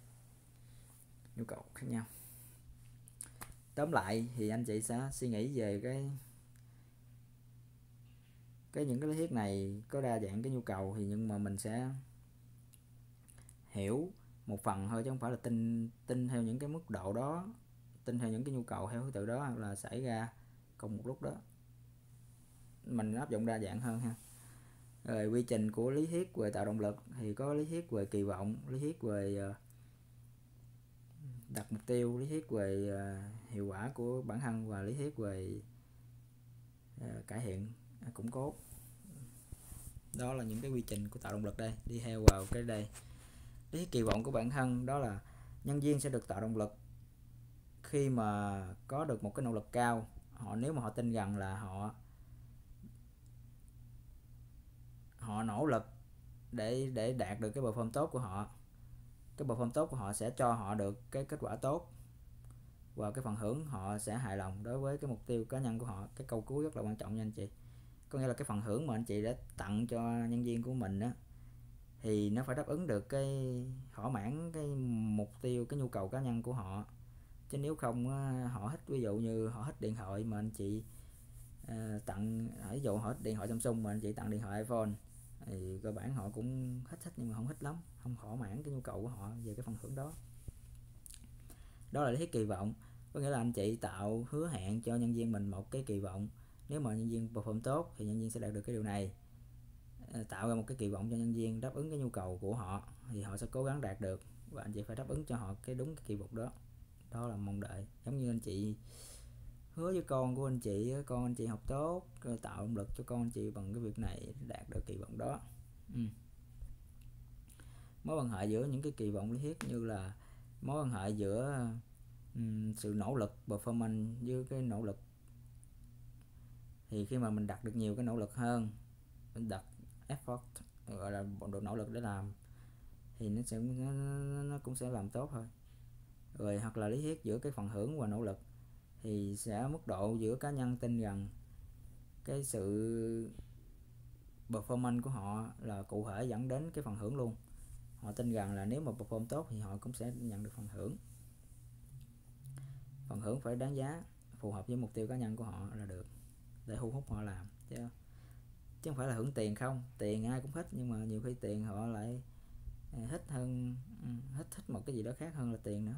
nhu cầu khác nhau. Tóm lại thì anh chị sẽ suy nghĩ về cái cái những cái lý thuyết này có đa dạng cái nhu cầu thì nhưng mà mình sẽ hiểu một phần thôi chứ không phải là tin tin theo những cái mức độ đó, tin theo những cái nhu cầu theo thứ tự đó là xảy ra cùng một lúc đó. Mình áp dụng đa dạng hơn ha rồi quy trình của lý thuyết về tạo động lực thì có lý thuyết về kỳ vọng, lý thuyết về ờ, đặt mục tiêu, lý thuyết về ờ, hiệu quả của bản thân và lý thuyết về ờ, cải thiện à, củng cố. Đó là những cái quy trình của tạo động lực đây, đi theo vào cái đây. Lý thuyết kỳ vọng của bản thân đó là nhân viên sẽ được tạo động lực khi mà có được một cái nỗ lực cao. Họ, nếu mà họ tin rằng là họ họ nỗ lực để để đạt được cái perform tốt của họ. Cái perform tốt của họ sẽ cho họ được cái kết quả tốt và cái phần hưởng họ sẽ hài lòng đối với cái mục tiêu cá nhân của họ. Cái câu cuối rất là quan trọng nha anh chị. Có nghĩa là cái phần hưởng mà anh chị đã tặng cho nhân viên của mình á thì nó phải đáp ứng được cái thỏa mãn cái mục tiêu cái nhu cầu cá nhân của họ. Chứ nếu không họ thích ví dụ như họ thích điện thoại mà anh chị uh, tặng ví dụ họ thích điện thoại Samsung mà anh chị tặng điện thoại iPhone thì cơ bản họ cũng thích thích nhưng mà không thích lắm, không thỏa mãn cái nhu cầu của họ về cái phần thưởng đó. Đó là lý thuyết kỳ vọng. Có nghĩa là anh chị tạo hứa hẹn cho nhân viên mình một cái kỳ vọng. Nếu mà nhân viên perform tốt thì nhân viên sẽ đạt được cái điều này. Ờ, tạo ra một cái kỳ vọng cho nhân viên đáp ứng cái nhu cầu của họ thì họ sẽ cố gắng đạt được và anh chị phải đáp ứng cho họ cái đúng cái kỳ vọng đó. Đó là mong đợi. Giống như anh chị hứa với con của anh chị con anh chị học tốt tạo động lực cho con anh chị bằng cái việc này đạt được kỳ vọng đó ừ. mối quan hệ giữa những cái kỳ vọng lý thuyết như là mối quan hệ giữa um, sự nỗ lực performance với cái nỗ lực thì khi mà mình đặt được nhiều cái nỗ lực hơn mình đặt effort gọi là độ nỗ lực để làm thì nó sẽ nó, nó cũng sẽ làm tốt thôi rồi hoặc là lý thuyết giữa cái phần hưởng và nỗ lực thì sẽ mức độ giữa cá nhân tin rằng cái sự performance của họ là cụ thể dẫn đến cái phần hưởng luôn. Họ tin rằng là nếu mà perform tốt thì họ cũng sẽ nhận được phần hưởng phần hưởng phải đáng giá, phù hợp với mục tiêu cá nhân của họ là được, để thu hút họ làm, chứ chứ không phải là hưởng tiền không. Tiền ai cũng thích, nhưng mà nhiều khi tiền họ lại à, thích hơn ừ, thích thích một cái gì đó khác hơn là tiền nữa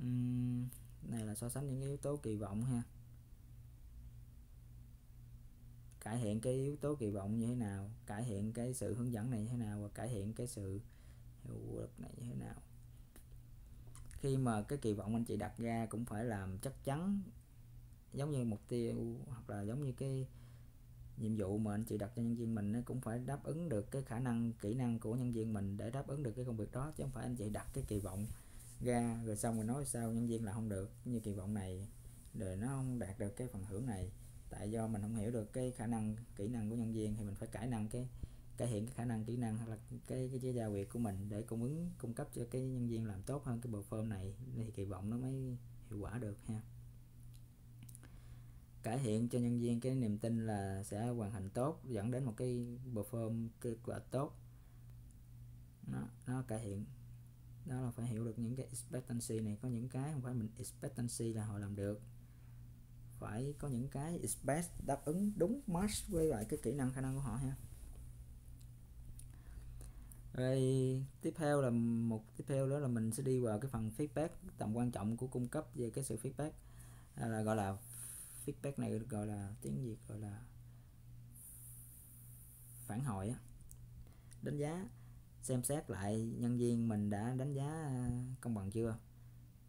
uhm, này là so sánh những yếu tố kỳ vọng ha. Cải thiện cái yếu tố kỳ vọng như thế nào cải thiện cái sự hướng dẫn này như thế nào và cải thiện cái sự hiệu lực này như thế nào. Khi mà cái kỳ vọng anh chị đặt ra cũng phải làm chắc chắn giống như mục tiêu hoặc là giống như cái nhiệm vụ mà anh chị đặt cho nhân viên mình nó cũng phải đáp ứng được cái khả năng kỹ năng của nhân viên mình để đáp ứng được cái công việc đó chứ không phải anh chị đặt cái kỳ vọng ra, rồi xong rồi nói sao, nhân viên là không được. Như kỳ vọng này, rồi nó không đạt được cái phần thưởng này. Tại do mình không hiểu được cái khả năng, kỹ năng của nhân viên, thì mình phải cải năng cái, cải thiện cái khả năng kỹ năng hoặc là cái cái chế gia việc của mình để cung ứng, cung cấp cho cái nhân viên làm tốt hơn cái bộ phơm này. Thì kỳ vọng nó mới hiệu quả được ha. Cải thiện cho nhân viên cái niềm tin là sẽ hoàn thành tốt, dẫn đến một cái perform kết quả tốt. Nó nó cải thiện đó là phải hiểu được những cái expectancy này có những cái không phải mình expectancy là họ làm được. Phải có những cái expect đáp ứng đúng match với lại cái kỹ năng khả năng của họ ha. Rồi tiếp theo là một tiếp theo đó là mình sẽ đi vào cái phần feedback tầm quan trọng của cung cấp về cái sự feedback. À, là gọi là feedback này gọi là tiếng việt gọi là phản hồi á đánh giá xem xét lại nhân viên mình đã đánh giá à, công bằng chưa?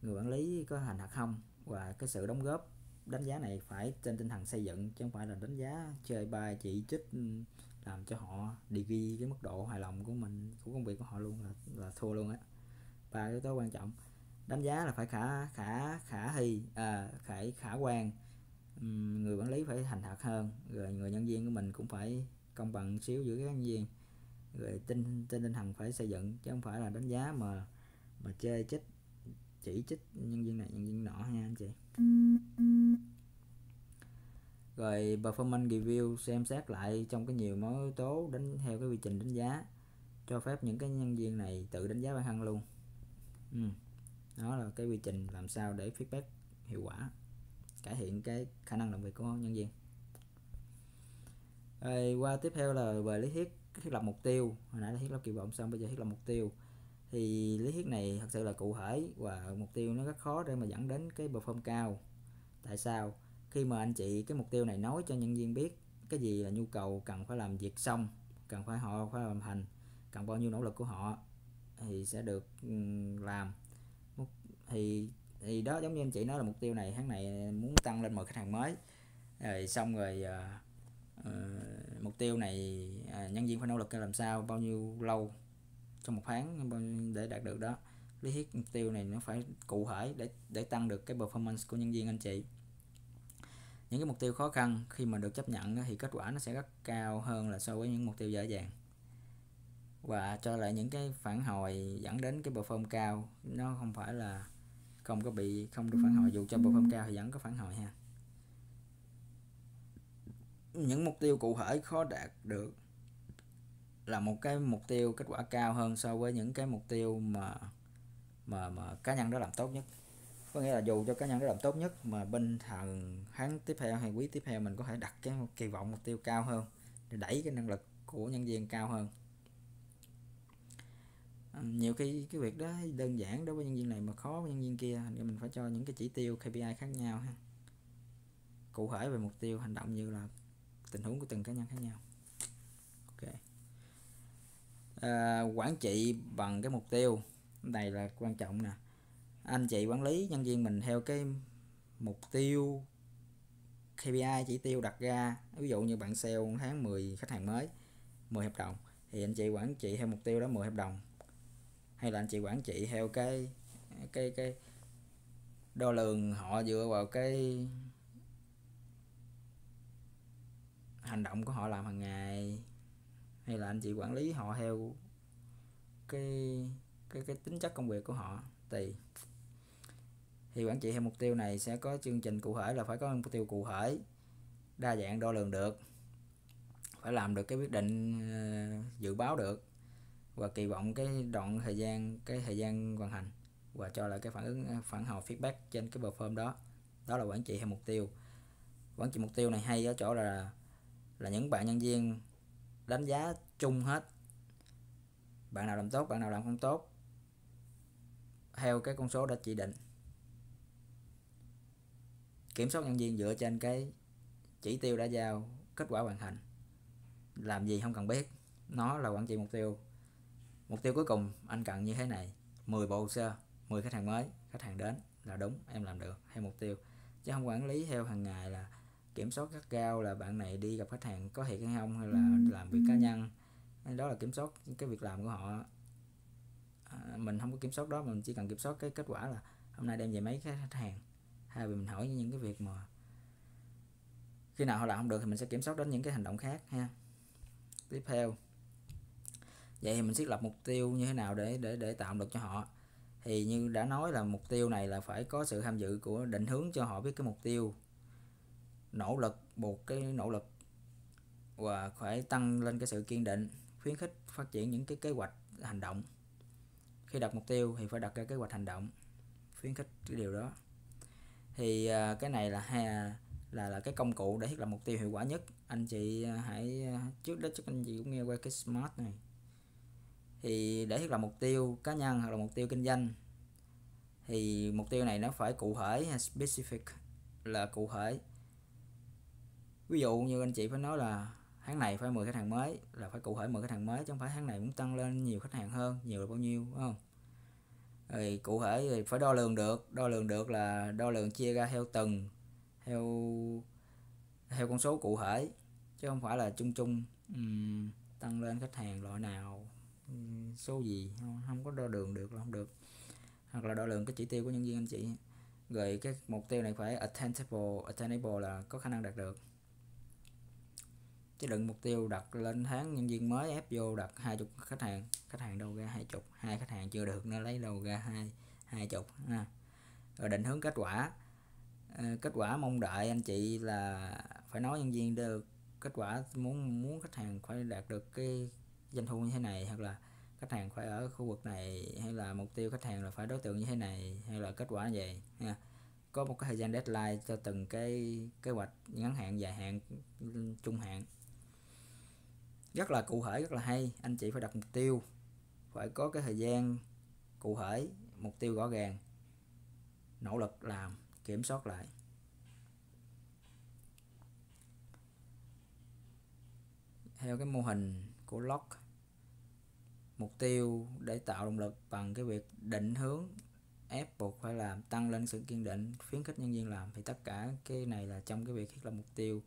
Người quản lý có hành thật không? Và cái sự đóng góp đánh giá này phải trên tinh thần xây dựng chứ không phải là đánh giá chơi bài chỉ trích ừ, làm cho họ đi ghi cái mức độ hài lòng của mình của công việc của họ luôn là là thua luôn á. Ba yếu tố quan trọng đánh giá là phải khả khả khả thi à, khả khả quan. Ừ, người quản lý phải thành thật hơn rồi người nhân viên của mình cũng phải công bằng xíu giữa các nhân viên rồi tinh trên tinh thần phải xây dựng, chứ không phải là đánh giá mà mà chơi chích, chỉ trích nhân viên này, nhân viên nọ nha anh chị. Rồi performance review xem xét lại trong cái nhiều mối yếu tố đánh, theo cái quy trình đánh giá, cho phép những cái nhân viên này tự đánh giá bản thân luôn. Ừ. đó là cái quy trình làm sao để feedback hiệu quả, cải thiện cái khả năng làm việc của nhân viên. Rồi qua tiếp theo là về lý thuyết thiết lập mục tiêu. Hồi nãy là thiết lập kỳ vọng xong bây giờ thiết lập mục tiêu. Thì lý thuyết này thật sự là cụ thể và mục tiêu nó rất khó để mà dẫn đến cái perform cao. Tại sao? Khi mà anh chị cái mục tiêu này nói cho nhân viên biết cái gì là nhu cầu cần phải làm việc xong cần phải họ phải làm thành cần bao nhiêu nỗ lực của họ thì sẽ được làm. Thì thì đó giống như anh chị nói là mục tiêu này tháng này muốn tăng lên 10 khách hàng mới. Rồi xong rồi uh, uh, mục tiêu này uh, nhân viên phải nỗ lực làm sao bao nhiêu lâu trong một tháng để đạt được đó. Lý thuyết mục tiêu này nó phải cụ thể để để tăng được cái performance của nhân viên anh chị. Những cái mục tiêu khó khăn khi mà được chấp nhận thì kết quả nó sẽ rất cao hơn là so với những mục tiêu dễ dàng. Và cho lại những cái phản hồi dẫn đến cái perform cao nó không phải là không có bị không được phản hồi. Dù cho perform cao thì vẫn có phản hồi ha những mục tiêu cụ thể khó đạt được là một cái mục tiêu kết quả cao hơn so với những cái mục tiêu mà mà mà cá nhân đó làm tốt nhất. Có nghĩa là dù cho cá nhân đó làm tốt nhất mà bên thằng tháng tiếp theo hay quý tiếp theo mình có thể đặt cái kỳ vọng mục tiêu cao hơn để đẩy cái năng lực của nhân viên cao hơn. Nhiều khi cái việc đó đơn giản đối với nhân viên này mà khó với nhân viên kia thì mình phải cho những cái chỉ tiêu KPI khác nhau ha. Cụ thể về mục tiêu hành động như là tình huống của từng cá nhân khác nhau. Ok. À, quản trị bằng cái mục tiêu này là quan trọng nè. Anh chị quản lý nhân viên mình theo cái mục tiêu KPI chỉ tiêu đặt ra. Ví dụ như bạn sale tháng 10 khách hàng mới 10 hợp đồng thì anh chị quản trị theo mục tiêu đó 10 hợp đồng. Hay là anh chị quản trị theo cái cái cái đo lường họ dựa vào cái hành động của họ làm hàng ngày, hay là anh chị quản lý họ theo cái cái cái tính chất công việc của họ, tùy. Thì quản trị theo mục tiêu này sẽ có chương trình cụ thể là phải có mục tiêu cụ thể, đa dạng, đo lường được, phải làm được cái quyết định ờ, dự báo được, và kỳ vọng cái đoạn thời gian, cái thời gian hoàn thành và cho lại cái phản ứng ờ, phản hồi feedback trên cái perform đó. Đó là quản trị theo mục tiêu. Quản trị mục tiêu này hay ở chỗ là là những bạn nhân viên đánh giá chung hết. Bạn nào làm tốt, bạn nào làm không tốt, theo cái con số đã chỉ định. Kiểm soát nhân viên dựa trên cái chỉ tiêu đã giao, kết quả hoàn thành. Làm gì không cần biết, nó là quản trị mục tiêu. Mục tiêu cuối cùng anh cần như thế này 10 bộ hồ sơ 10 khách hàng mới, khách hàng đến là đúng, em làm được, theo mục tiêu. Chứ không quản lý theo hàng ngày là kiểm soát rất cao là bạn này đi gặp khách hàng có thiệt hay không hay là làm việc cá nhân. Đó là kiểm soát cái việc làm của họ. À, mình không có kiểm soát đó mình chỉ cần kiểm soát cái kết quả là hôm nay đem về mấy cái khách hàng. Hay là mình hỏi những cái việc mà khi nào họ làm không được thì mình sẽ kiểm soát đến những cái hành động khác ha. Tiếp theo vậy thì mình thiết lập mục tiêu như thế nào để để để tạo được cho họ? Thì như đã nói là mục tiêu này là phải có sự tham dự của định hướng cho họ biết cái mục tiêu nỗ lực, buộc cái nỗ lực và phải tăng lên cái sự kiên định, khuyến khích phát triển những cái kế hoạch hành động. Khi đặt mục tiêu thì phải đặt ra kế hoạch hành động, khuyến khích cái điều đó. Thì à, cái này là hai là là cái công cụ để thiết lập mục tiêu hiệu quả nhất. Anh chị à, hãy à, trước đó chắc anh chị cũng nghe qua cái smart này. Thì để thiết lập mục tiêu cá nhân hoặc là mục tiêu kinh doanh, thì mục tiêu này nó phải cụ thể specific là cụ thể ví dụ như anh chị phải nói là tháng này phải 10 khách hàng mới là phải cụ thể 10 khách hàng mới chứ không phải tháng này muốn tăng lên nhiều khách hàng hơn nhiều là bao nhiêu đúng không? Rồi cụ thể thì phải đo lường được đo lường được là đo lường chia ra theo từng theo theo con số cụ thể chứ không phải là chung chung um, tăng lên khách hàng loại nào số gì không, không có đo lường được là không được. Hoặc là đo lường cái chỉ tiêu của nhân viên anh chị. Rồi cái mục tiêu này phải attainable attainable là có khả năng đạt được chứ đừng mục tiêu đặt lên tháng nhân viên mới ép vô đặt hai chục khách hàng. Khách hàng đâu ra hai chục, hai khách hàng chưa được nó lấy đâu ra hai hai chục, ha. Rồi định hướng kết quả. Ờ, kết quả mong đợi anh chị là phải nói nhân viên được. Kết quả muốn muốn khách hàng phải đạt được cái doanh thu như thế này hoặc là khách hàng phải ở khu vực này hay là mục tiêu khách hàng là phải đối tượng như thế này hay là kết quả như vậy nha có một cái thời gian deadline cho từng cái kế hoạch ngắn hạn, dài hạn, trung hạn rất là cụ thể, rất là hay. Anh chị phải đặt mục tiêu, phải có cái thời gian cụ thể, mục tiêu rõ ràng, nỗ lực làm, kiểm soát lại. Theo cái mô hình của Lock mục tiêu để tạo động lực bằng cái việc định hướng, ép buộc phải làm, tăng lên sự kiên định, khuyến khích nhân viên làm, thì tất cả cái này là trong cái việc thiết lập mục tiêu.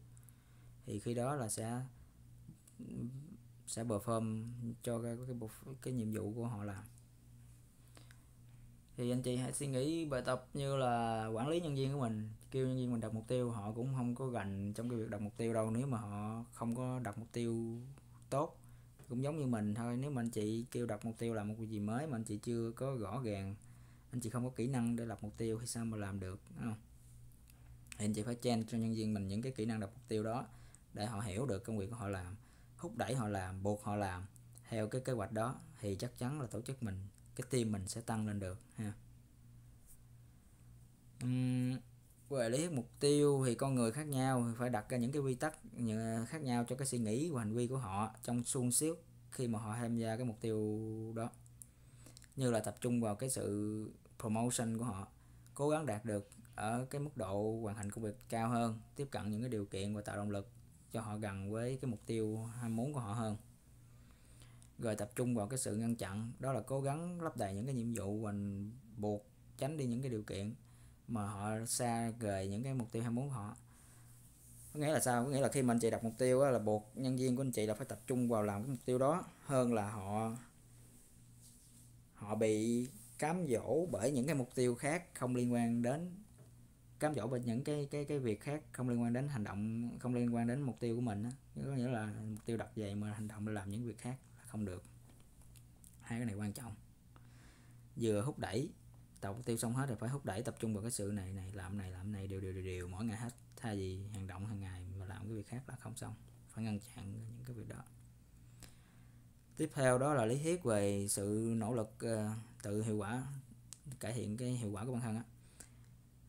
Thì khi đó là sẽ sẽ perform cho cái cái, cái, cái nhiệm vụ của họ làm. Thì anh chị hãy suy nghĩ bài tập như là quản lý nhân viên của mình kêu nhân viên mình đặt mục tiêu họ cũng không có gành trong cái việc đặt mục tiêu đâu. Nếu mà họ không có đặt mục tiêu tốt cũng giống như mình thôi. Nếu mà anh chị kêu đặt mục tiêu làm một cái gì mới mà anh chị chưa có rõ ràng anh chị không có kỹ năng để lập mục tiêu thì sao mà làm được không? Thì anh chị phải chen cho nhân viên mình những cái kỹ năng đặt mục tiêu đó để họ hiểu được công việc của họ làm thúc đẩy họ làm buộc họ làm. Theo cái kế hoạch đó thì chắc chắn là tổ chức mình cái team mình sẽ tăng lên được ha. Uhm, về lý mục tiêu thì con người khác nhau phải đặt ra những cái quy tắc khác nhau cho cái suy nghĩ và hành vi của họ trong suôn xíu khi mà họ tham gia cái mục tiêu đó. Như là tập trung vào cái sự promotion của họ cố gắng đạt được ở cái mức độ hoàn thành công việc cao hơn tiếp cận những cái điều kiện và tạo động lực cho họ gần với cái mục tiêu ham muốn của họ hơn. Rồi tập trung vào cái sự ngăn chặn, đó là cố gắng lấp đầy những cái nhiệm vụ và buộc tránh đi những cái điều kiện mà họ xa rời những cái mục tiêu ham muốn của họ. Có nghĩa là sao? Có nghĩa là khi mình chị đặt mục tiêu là buộc nhân viên của anh chị là phải tập trung vào làm cái mục tiêu đó, hơn là họ họ bị cám dỗ bởi những cái mục tiêu khác không liên quan đến cám dỗ về những cái cái cái việc khác không liên quan đến hành động không liên quan đến mục tiêu của mình á. Có nghĩa là mục tiêu đặt vậy mà hành động để làm những việc khác là không được. Hai cái này quan trọng. Vừa hút đẩy tạo mục tiêu xong hết rồi phải hút đẩy tập trung vào cái sự này này làm này làm này đều đều đều, đều mỗi ngày hết thay vì hành động hàng ngày mà làm cái việc khác là không xong. Phải ngăn chặn những cái việc đó. Tiếp theo đó là lý thuyết về sự nỗ lực uh, tự hiệu quả cải thiện cái hiệu quả của bản thân á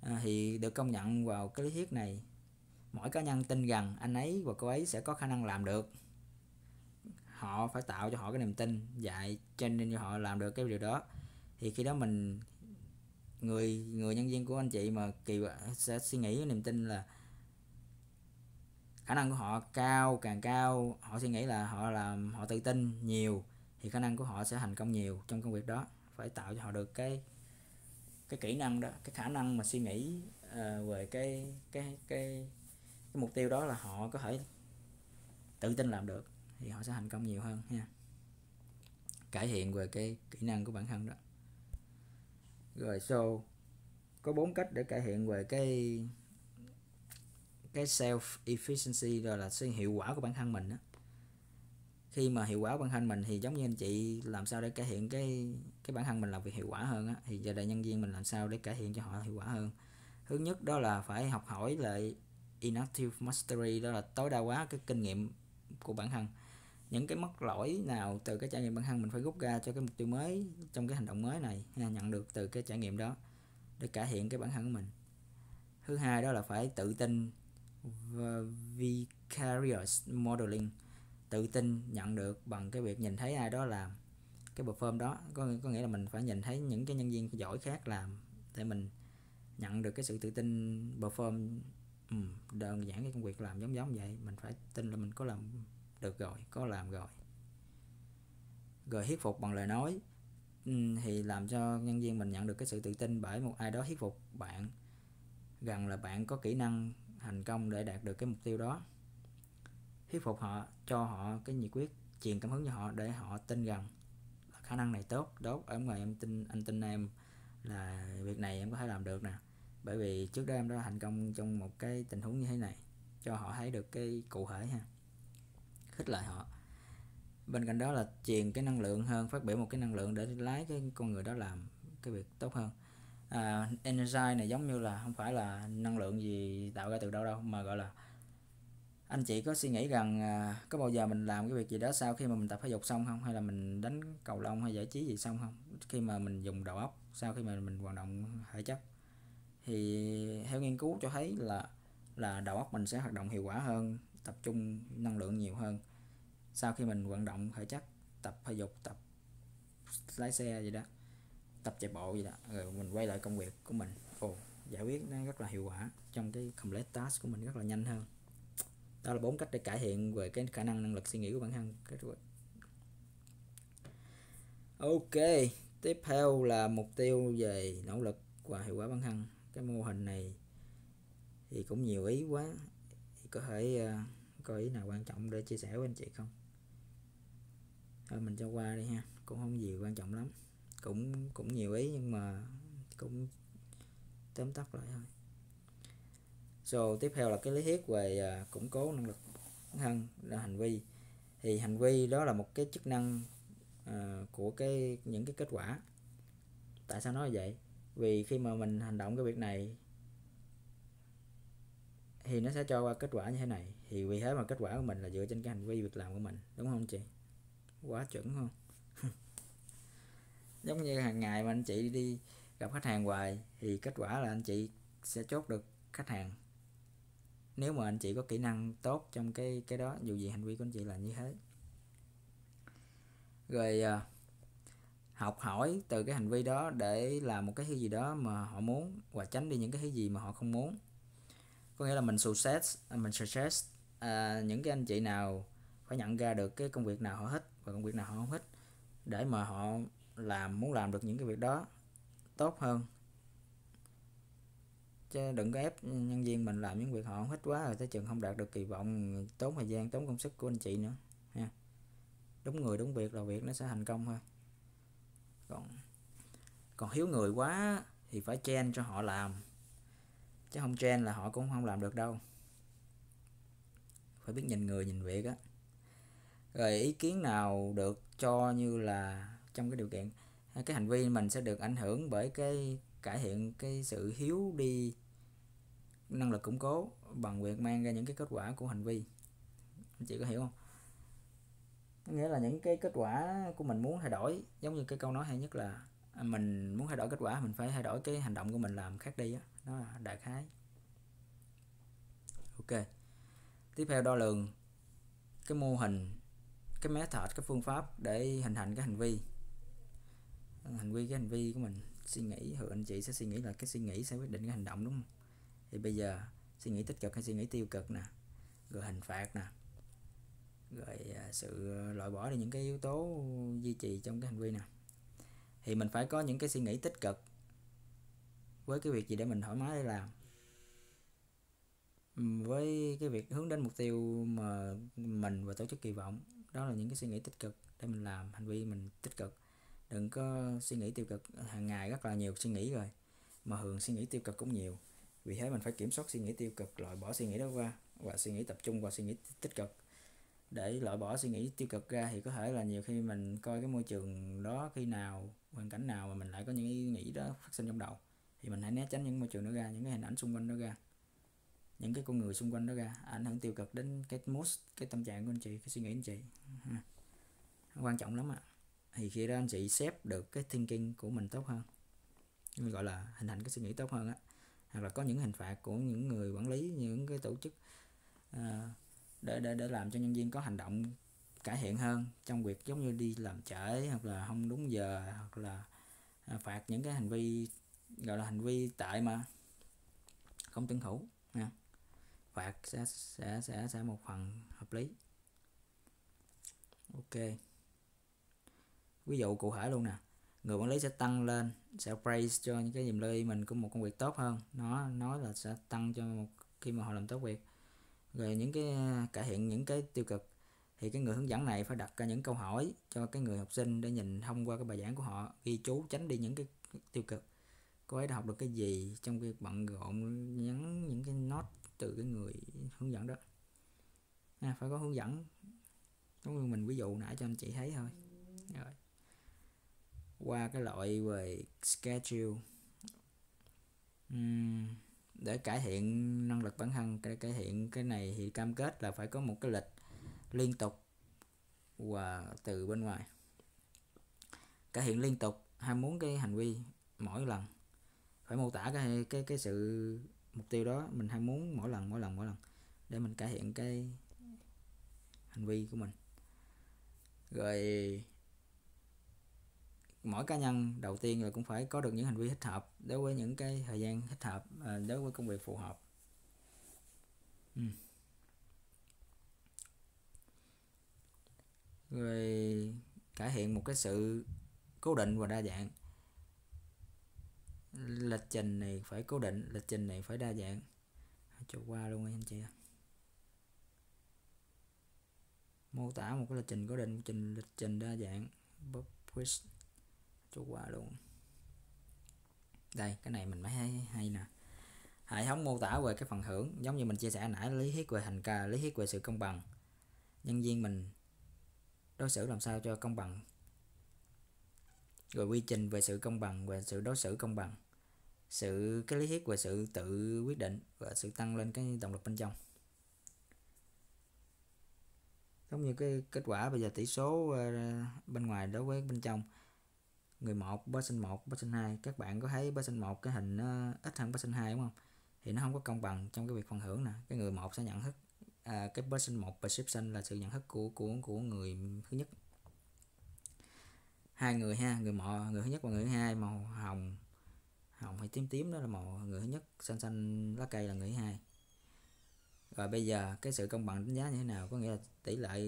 à, thì được công nhận vào cái lý thuyết này mỗi cá nhân tin rằng anh ấy và cô ấy sẽ có khả năng làm được. Họ phải tạo cho họ cái niềm tin dạy training cho họ làm được cái điều đó. Thì khi đó mình người người nhân viên của anh chị mà kỳ sẽ suy nghĩ cái niềm tin là khả năng của họ cao càng cao họ suy nghĩ là họ làm họ tự tin nhiều thì khả năng của họ sẽ thành công nhiều trong công việc đó phải tạo cho họ được cái cái kỹ năng đó cái khả năng mà suy nghĩ uh, về cái cái cái cái mục tiêu đó là họ có thể tự tin làm được thì họ sẽ thành công nhiều hơn nha cải thiện về cái kỹ năng của bản thân đó rồi so có bốn cách để cải thiện về cái cái self efficiency rồi là sự hiệu quả của bản thân mình đó khi mà hiệu quả bản thân mình thì giống như anh chị làm sao để cải thiện cái cái bản thân mình làm việc hiệu quả hơn á, thì giờ đại nhân viên mình làm sao để cải thiện cho họ hiệu quả hơn. Thứ nhất đó là phải học hỏi lại inactive mastery, đó là tối đa hóa cái kinh nghiệm của bản thân. Những cái mắc lỗi nào từ cái trải nghiệm bản thân mình phải rút ra cho cái mục tiêu mới trong cái hành động mới này nhận được từ cái trải nghiệm đó để cải thiện cái bản thân của mình. Thứ hai đó là phải tự tin vicarious modeling tự tin nhận được bằng cái việc nhìn thấy ai đó làm cái perform đó. Có có nghĩa là mình phải nhìn thấy những cái nhân viên giỏi khác làm để mình nhận được cái sự tự tin perform. Ừ, đơn giản cái công việc làm giống giống vậy mình phải tin là mình có làm được rồi có làm rồi. Rồi thuyết phục bằng lời nói. Ừ, thì làm cho nhân viên mình nhận được cái sự tự tin bởi một ai đó thuyết phục bạn rằng là bạn có kỹ năng thành công để đạt được cái mục tiêu đó thuyết phục họ cho họ cái nhiệt quyết truyền cảm hứng cho họ để họ tin rằng là khả năng này tốt. Tốt ở ngoài em tin anh tin em là việc này em có thể làm được nè. Bởi vì trước đó em đã thành công trong một cái tình huống như thế này cho họ thấy được cái cụ thể ha khích lại họ. Bên cạnh đó là truyền cái năng lượng hơn phát biểu một cái năng lượng để lái cái con người đó làm cái việc tốt hơn. À, energy này giống như là không phải là năng lượng gì tạo ra từ đâu đâu mà gọi là anh chị có suy nghĩ rằng à, có bao giờ mình làm cái việc gì đó sau khi mà mình tập thể dục xong không? Hay là mình đánh cầu lông hay giải trí gì xong không? Khi mà mình dùng đầu óc sau khi mà mình hoạt động thể chất. Thì theo nghiên cứu cho thấy là là đầu óc mình sẽ hoạt động hiệu quả hơn tập trung năng lượng nhiều hơn. Sau khi mình vận động thể chất tập thể dục tập lái xe gì đó tập chạy bộ gì đó rồi mình quay lại công việc của mình. Ồ giải quyết nó rất là hiệu quả trong cái complete task của mình rất là nhanh hơn đó là bốn cách để cải thiện về cái khả năng năng lực suy nghĩ của bản thân. Ok tiếp theo là mục tiêu về nỗ lực và hiệu quả bản thân. Cái mô hình này thì cũng nhiều ý quá. Thì có thể uh, có ý nào quan trọng để chia sẻ với anh chị không? Thôi mình cho qua đi ha cũng không gì quan trọng lắm. Cũng cũng nhiều ý nhưng mà cũng tóm tắt lại thôi so tiếp theo là cái lý thuyết về uh, củng cố năng lực bản thân là hành vi. Thì hành vi đó là một cái chức năng uh, của cái những cái kết quả. Tại sao nói vậy? Vì khi mà mình hành động cái việc này thì nó sẽ cho qua kết quả như thế này. Thì vì thế mà kết quả của mình là dựa trên cái hành vi việc làm của mình đúng không chị? Quá chuẩn không? Giống như hàng ngày mà anh chị đi gặp khách hàng hoài thì kết quả là anh chị sẽ chốt được khách hàng nếu mà anh chị có kỹ năng tốt trong cái cái đó dù gì hành vi của anh chị là như thế. Rồi à, học hỏi từ cái hành vi đó để làm một cái thứ gì đó mà họ muốn và tránh đi những cái thứ gì mà họ không muốn. Có nghĩa là mình success à, mình success à, những cái anh chị nào phải nhận ra được cái công việc nào họ thích và công việc nào họ không thích để mà họ làm muốn làm được những cái việc đó tốt hơn chứ đừng có ép nhân viên mình làm những việc họ không thích quá rồi tới chừng không đạt được kỳ vọng, tốn thời gian, tốn công sức của anh chị nữa, ha. Đúng người, đúng việc là việc nó sẽ thành công thôi. Còn còn hiếu người quá thì phải chen cho họ làm, chứ không chen là họ cũng không làm được đâu. Phải biết nhìn người, nhìn việc á. Rồi ý kiến nào được cho như là trong cái điều kiện, cái hành vi mình sẽ được ảnh hưởng bởi cái cải thiện cái sự hiếu đi năng lực củng cố bằng việc mang ra những cái kết quả của hành vi. Anh chị có hiểu không? Nghĩa là những cái kết quả của mình muốn thay đổi, giống như cái câu nói hay nhất là à, mình muốn thay đổi kết quả, mình phải thay đổi cái hành động của mình làm khác đi á. Đó là đại khái. Ok. Tiếp theo đo lường cái mô hình, cái method, cái phương pháp để hình thành cái hành vi. Hành vi, cái hành vi của mình. Suy nghĩ thường anh chị sẽ suy nghĩ là cái suy nghĩ sẽ quyết định cái hành động, đúng không? Thì bây giờ, suy nghĩ tích cực hay suy nghĩ tiêu cực nè. Rồi hình phạt nè. Rồi à, sự loại bỏ đi những cái yếu tố duy trì trong cái hành vi nè. Thì mình phải có những cái suy nghĩ tích cực với cái việc gì để mình thoải mái để làm. Với cái việc hướng đến mục tiêu mà mình và tổ chức kỳ vọng. Đó là những cái suy nghĩ tích cực để mình làm, hành vi mình tích cực. Đừng có suy nghĩ tiêu cực. Hàng ngày rất là nhiều suy nghĩ rồi, mà thường suy nghĩ tiêu cực cũng nhiều vì thế mình phải kiểm soát suy nghĩ tiêu cực, loại bỏ suy nghĩ đó qua, và suy nghĩ tập trung vào suy nghĩ tích cực. Để loại bỏ suy nghĩ tiêu cực ra thì có thể là nhiều khi mình coi cái môi trường đó khi nào, hoàn cảnh nào mà mình lại có những ý nghĩ đó phát sinh trong đầu, thì mình hãy né tránh những môi trường đó ra, những cái hình ảnh xung quanh đó ra, những cái con người xung quanh đó ra, ảnh hưởng tiêu cực đến cái mood, cái tâm trạng của anh chị, cái suy nghĩ anh chị. Quan trọng lắm ạ. À. thì khi đó anh chị xếp được cái thinking của mình tốt hơn, gọi là hình thành cái suy nghĩ tốt hơn á hoặc là có những hình phạt của những người quản lý những cái tổ chức uh, để để để làm cho nhân viên có hành động cải thiện hơn trong việc giống như đi làm trễ hoặc là không đúng giờ hoặc là à, phạt những cái hành vi gọi là hành vi tại mà không tuân thủ nha. Phạt sẽ sẽ sẽ sẽ một phần hợp lý. Ok. Ví dụ cụ thể luôn nè người quản lý sẽ tăng lên sẽ praise cho những cái niềm lợi mình có một công việc tốt hơn. Nó nói là sẽ tăng cho một khi mà họ làm tốt việc. Rồi những cái cải thiện những cái tiêu cực thì cái người hướng dẫn này phải đặt ra những câu hỏi cho cái người học sinh để nhìn thông qua cái bài giảng của họ ghi chú tránh đi những cái tiêu cực. Cô ấy đã học được cái gì trong việc bận rộn nhắn những cái nốt từ cái người hướng dẫn đó. À, phải có hướng dẫn. Giống như mình ví dụ nãy cho anh chị thấy thôi. Rồi qua cái loại về schedule. Uhm, để cải thiện năng lực bản thân để cải thiện cái này thì cam kết là phải có một cái lịch liên tục và từ bên ngoài. Cải thiện liên tục hay muốn cái hành vi mỗi lần. Phải mô tả cái cái cái sự mục tiêu đó mình hay muốn mỗi lần mỗi lần mỗi lần để mình cải thiện cái hành vi của mình. Rồi mỗi cá nhân đầu tiên là cũng phải có được những hành vi thích hợp đối với những cái thời gian thích hợp à, đối với công việc phù hợp. Ừ. rồi cải thiện một cái sự cố định và đa dạng. Lịch trình này phải cố định lịch trình này phải đa dạng. Cho qua luôn anh chị mô tả một cái lịch trình cố định trình lịch trình đa dạng. Bob quiz cho qua luôn. Đây cái này mình mới hay, hay nè. Hệ thống mô tả về cái phần hưởng giống như mình chia sẻ nãy lý thuyết về hành ca lý thuyết về sự công bằng. Nhân viên mình đối xử làm sao cho công bằng? Rồi quy trình về sự công bằng về sự đối xử công bằng. Sự cái lý thuyết về sự tự quyết định và sự tăng lên cái động lực bên trong. Giống như cái kết quả bây giờ tỷ số ờ, bên ngoài đối với bên trong người một person một person hai. Các bạn có thấy person một cái hình nó ít hơn person hai đúng không? Thì nó không có công bằng trong cái việc phần hưởng nè. Cái người một sẽ nhận thức à, cái person một perception là sự nhận thức của của của người thứ nhất. Hai người ha người mọ người thứ nhất và người thứ hai màu hồng. Hồng hay tím tím đó là màu người thứ nhất xanh xanh lá cây là người thứ hai. Rồi bây giờ cái sự công bằng đánh giá như thế nào? Có nghĩa là tỷ lệ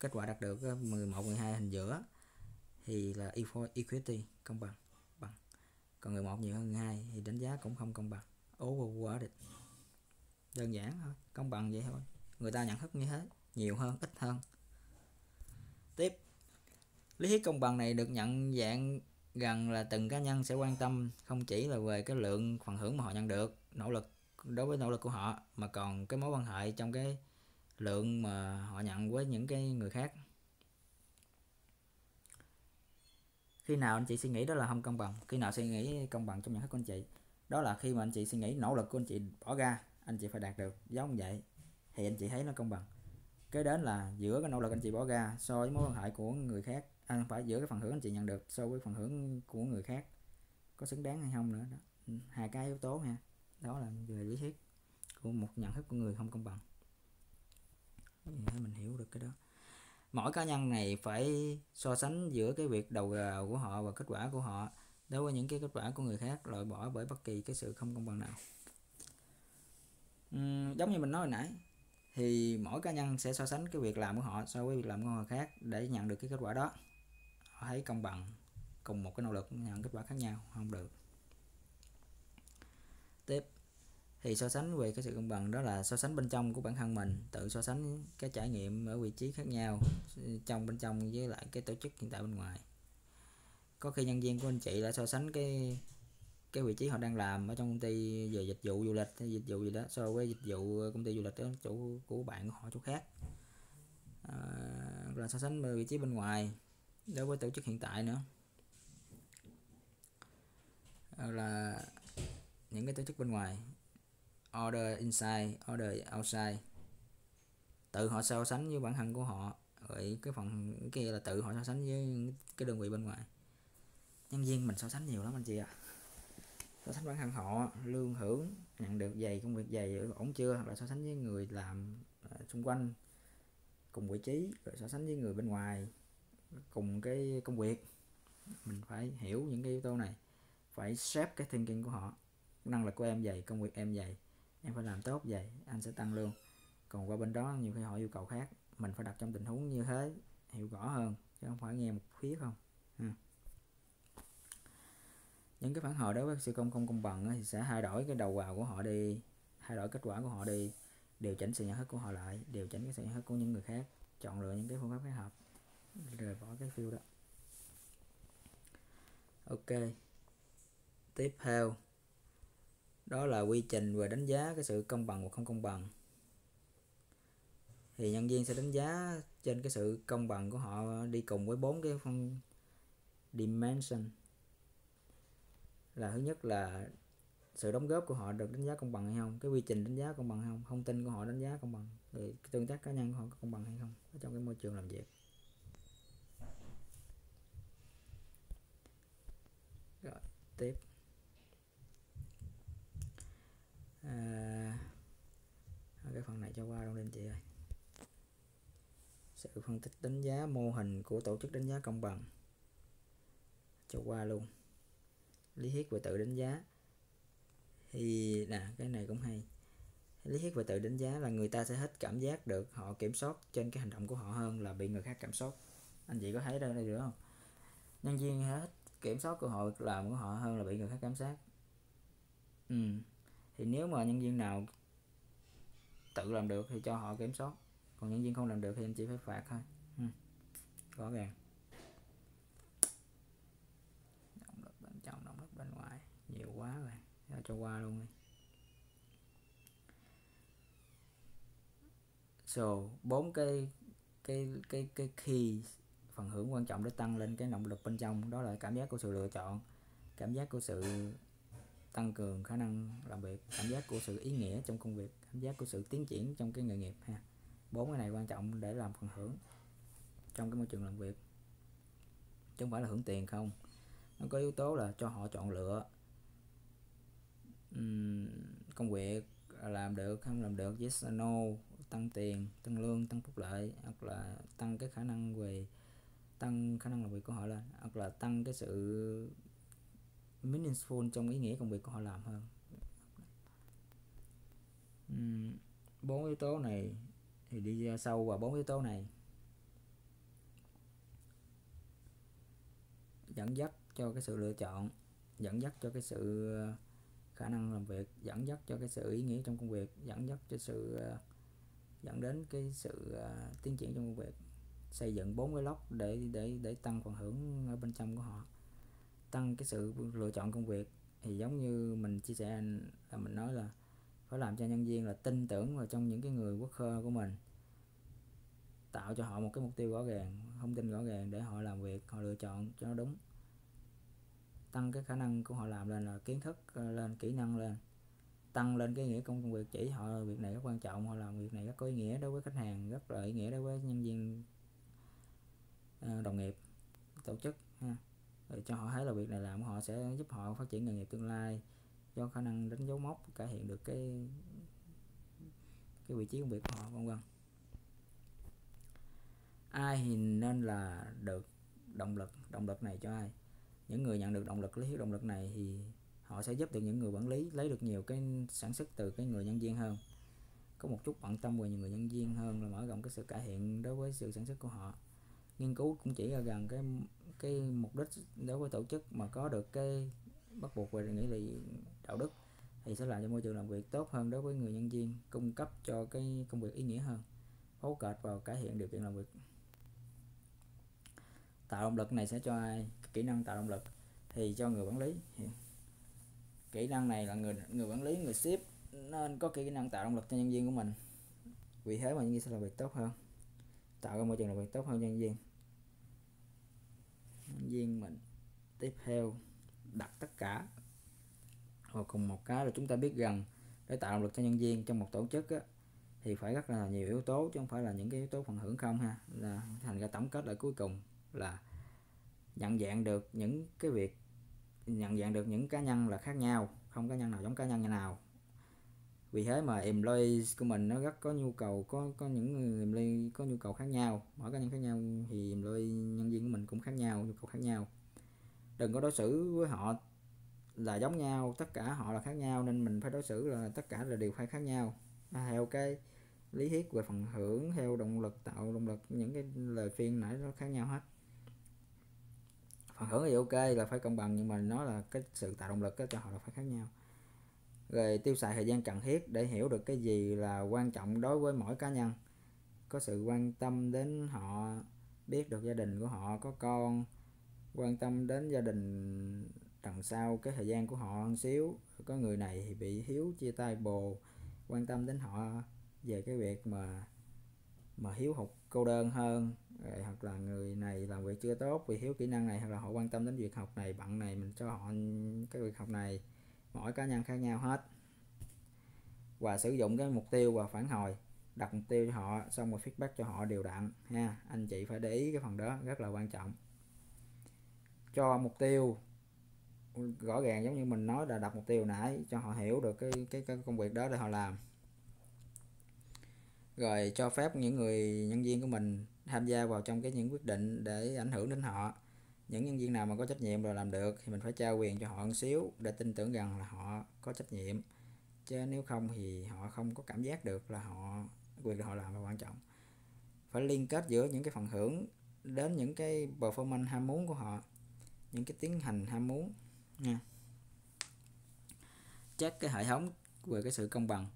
kết quả đạt được 11 12 hình giữa thì là equity, công bằng bằng. Còn người một nhiều hơn người hai thì đánh giá cũng không công bằng. Overworded đơn giản thôi, công bằng vậy thôi. Người ta nhận thức như thế, nhiều hơn, ít hơn. Tiếp. Lý thuyết công bằng này được nhận dạng rằng là từng cá nhân sẽ quan tâm không chỉ là về cái lượng phần hưởng mà họ nhận được, nỗ lực, đối với nỗ lực của họ, mà còn cái mối quan hệ trong cái lượng mà họ nhận với những cái người khác. Khi nào anh chị suy nghĩ đó là không công bằng khi nào suy nghĩ công bằng trong nhận thức của anh chị đó là khi mà anh chị suy nghĩ nỗ lực của anh chị bỏ ra anh chị phải đạt được giống vậy thì anh chị thấy nó công bằng. Kế đến là giữa cái nỗ lực anh chị bỏ ra so với mối quan hệ của người khác à, không phải giữa cái phần hưởng anh chị nhận được so với phần hưởng của người khác có xứng đáng hay không nữa đó. Ừ, hai cái yếu tố ha đó là về lý thuyết của một nhận thức của người không công bằng. Mình hiểu được cái đó mỗi cá nhân này phải so sánh giữa cái việc đầu gờ của họ và kết quả của họ đối với những cái kết quả của người khác loại bỏ bởi bất kỳ cái sự không công bằng nào. Uhm, giống như mình nói hồi nãy thì mỗi cá nhân sẽ so sánh cái việc làm của họ so với việc làm của người khác để nhận được cái kết quả đó. Họ thấy công bằng cùng một cái nỗ lực nhận kết quả khác nhau không được. Tiếp thì so sánh về cái sự công bằng đó là so sánh bên trong của bản thân mình tự so sánh cái trải nghiệm ở vị trí khác nhau trong bên trong với lại cái tổ chức hiện tại bên ngoài. Có khi nhân viên của anh chị đã so sánh cái cái vị trí họ đang làm ở trong công ty về dịch vụ du lịch hay dịch vụ gì đó so với dịch vụ công ty du lịch đó chỗ của bạn của họ chỗ khác. À, là so sánh vị trí bên ngoài đối với tổ chức hiện tại nữa. À, là những cái tổ chức bên ngoài order inside, order outside. Tự họ so sánh với bản thân của họ. Rồi cái phần kia là tự họ so sánh với cái đơn vị bên ngoài. Nhân viên mình so sánh nhiều lắm anh chị ạ. À. so sánh bản thân họ, lương hưởng nhận được dày công việc dày ổn chưa? Hoặc là so sánh với người làm ờ, xung quanh, cùng vị trí, rồi so sánh với người bên ngoài, cùng cái công việc. Mình phải hiểu những cái yếu tố này, phải xếp cái thinking của họ. Năng lực của em dày công việc em dày em phải làm tốt vậy, anh sẽ tăng lương. Còn qua bên đó, nhiều khi họ yêu cầu khác. Mình phải đặt trong tình huống như thế, hiểu rõ hơn, chứ không phải nghe một phía không? Ha. những cái phản hồi đối với sự công không công bằng thì sẽ thay đổi cái đầu vào của họ đi, thay đổi kết quả của họ đi, điều chỉnh sự nhận thức của họ lại, điều chỉnh cái sự nhận thức của những người khác, chọn lựa những cái phương pháp phối hợp, rời bỏ cái phiêu đó. Ok, tiếp theo đó là quy trình về đánh giá cái sự công bằng hoặc không công bằng. Thì nhân viên sẽ đánh giá trên cái sự công bằng của họ đi cùng với bốn cái phân dimension. Là thứ nhất là sự đóng góp của họ được đánh giá công bằng hay không, cái quy trình đánh giá công bằng hay không, thông tin của họ đánh giá công bằng, rồi tương tác cá nhân của họ có công bằng hay không ở trong cái môi trường làm việc. Rồi, tiếp. À, cái phần này cho qua luôn lên chị ơi. Sự phân tích đánh giá mô hình của tổ chức đánh giá công bằng. Cho qua luôn. Lý thuyết về tự đánh giá. Thì nè cái này cũng hay. Lý thuyết về tự đánh giá là người ta sẽ hết cảm giác được họ kiểm soát trên cái hành động của họ hơn là bị người khác kiểm soát. Anh chị có thấy đây đây được không? Nhân viên hết kiểm soát của họ làm của họ hơn là bị người khác giám sát. Ừ thì nếu mà nhân viên nào tự làm được thì cho họ kiểm soát. Còn nhân viên không làm được thì anh chỉ phải phạt thôi. Ừ. rõ ràng. Động lực bên trong động lực bên ngoài. Nhiều quá rồi cho, cho qua luôn đi. So bốn cái cái cái cái key phần hưởng quan trọng để tăng lên cái động lực bên trong. Đó là cảm giác của sự lựa chọn cảm giác của sự tăng cường khả năng làm việc cảm giác của sự ý nghĩa trong công việc cảm giác của sự tiến triển trong cái nghề nghiệp ha. Bốn cái này quan trọng để làm phần hưởng trong cái môi trường làm việc. Chứ không phải là hưởng tiền không. Nó có yếu tố là cho họ chọn lựa uhm, công việc à, làm được không làm được yes or no tăng tiền tăng lương tăng phúc lợi hoặc là tăng cái khả năng về tăng khả năng làm việc của họ lên hoặc là tăng cái sự meaningful trong ý nghĩa công việc của họ làm hơn. Bốn yếu tố này thì đi sâu vào bốn yếu tố này. Dẫn dắt cho cái sự lựa chọn, dẫn dắt cho cái sự ờ, khả năng làm việc, dẫn dắt cho cái sự ý nghĩa trong công việc, dẫn dắt cho sự ờ, dẫn đến cái sự ờ, tiến triển trong công việc. Xây dựng bốn cái lốc để để để tăng phần hưởng ở bên trong của họ tăng cái sự lựa chọn công việc. Thì giống như mình chia sẻ là mình nói là phải làm cho nhân viên là tin tưởng vào trong những cái người worker của mình, tạo cho họ một cái mục tiêu rõ ràng, thông tin rõ ràng để họ làm việc, họ lựa chọn cho nó đúng. Tăng cái khả năng của họ làm lên là kiến thức ờ, lên, kỹ năng lên. Tăng lên cái nghĩa công việc chỉ họ, việc này rất quan trọng, họ làm việc này rất có ý nghĩa đối với khách hàng, rất là ý nghĩa đối với nhân viên ờ, đồng nghiệp, tổ chức, ha để cho họ thấy là việc này làm họ sẽ giúp họ phát triển nghề nghiệp tương lai, do khả năng đánh dấu mốc cải thiện được cái cái vị trí công việc của họ, vân vân. Ai thì nên là được động lực động lực này cho ai? Những người nhận được động lực lý thuyết động lực này thì họ sẽ giúp được những người quản lý, lấy được nhiều cái sản xuất từ cái người nhân viên hơn. Có một chút bận tâm về những người nhân viên hơn là mở rộng cái sự cải thiện đối với sự sản xuất của họ nghiên cứu cũng chỉ là gần cái cái mục đích đối với tổ chức mà có được cái bắt buộc về nghĩa là đạo đức thì sẽ làm cho môi trường làm việc tốt hơn đối với người nhân viên, cung cấp cho cái công việc ý nghĩa hơn phối kết vào cải thiện điều kiện làm việc. Tạo động lực này sẽ cho ai? Kỹ năng tạo động lực thì cho người quản lý. Kỹ năng này là người người quản lý, người ship nên có kỹ năng tạo động lực cho nhân viên của mình. Vì thế mà nhân viên sẽ làm việc tốt hơn, tạo ra môi trường làm việc tốt hơn cho nhân viên viên mình. Tiếp theo đặt tất cả. Vào cùng một cái rồi chúng ta biết rằng để tạo động lực cho nhân viên trong một tổ chức á, thì phải rất là nhiều yếu tố chứ không phải là những cái yếu tố phần hưởng không ha. Là thành ra tổng kết lại cuối cùng là nhận dạng được những cái việc nhận dạng được những cá nhân là khác nhau không cá nhân nào giống cá nhân như nào vì thế mà employees của mình nó rất có nhu cầu có có những người employee có nhu cầu khác nhau. Mỗi cá nhân khác nhau thì employee nhân viên của mình cũng khác nhau nhu cầu khác nhau. Đừng có đối xử với họ là giống nhau tất cả họ là khác nhau nên mình phải đối xử là tất cả là đều phải khác nhau. À, theo cái lý thuyết về phần hưởng theo động lực tạo động lực những cái lời khuyên nãy nó khác nhau hết. Phần hưởng thì ok là phải công bằng nhưng mà nó là cái sự tạo động lực cho họ là phải khác nhau rồi tiêu xài thời gian cần thiết để hiểu được cái gì là quan trọng đối với mỗi cá nhân. Có sự quan tâm đến họ, biết được gia đình của họ, có con, quan tâm đến gia đình đằng sau cái thời gian của họ một xíu. Có người này thì bị hiếu chia tay bồ, quan tâm đến họ về cái việc mà mà hiếu học cô đơn hơn. Rồi hoặc là người này làm việc chưa tốt vì hiếu kỹ năng này, hoặc là họ quan tâm đến việc học này, bạn này mình cho họ cái việc học này mỗi cá nhân khác nhau hết. Và sử dụng cái mục tiêu và phản hồi đặt mục tiêu cho họ xong rồi feedback cho họ đều đặn ha. Anh chị phải để ý cái phần đó rất là quan trọng. Cho mục tiêu rõ ràng giống như mình nói là đặt mục tiêu nãy cho họ hiểu được cái cái, cái công việc đó để họ làm. Rồi cho phép những người nhân viên của mình tham gia vào trong cái những quyết định để ảnh hưởng đến họ những nhân viên nào mà có trách nhiệm rồi làm được thì mình phải trao quyền cho họ một xíu để tin tưởng rằng là họ có trách nhiệm. Chứ nếu không thì họ không có cảm giác được là họ quyền họ làm là quan trọng. Phải liên kết giữa những cái phần hưởng đến những cái performance ham muốn của họ những cái tiến hành ham muốn nha. Chắc cái hệ thống về cái sự công bằng.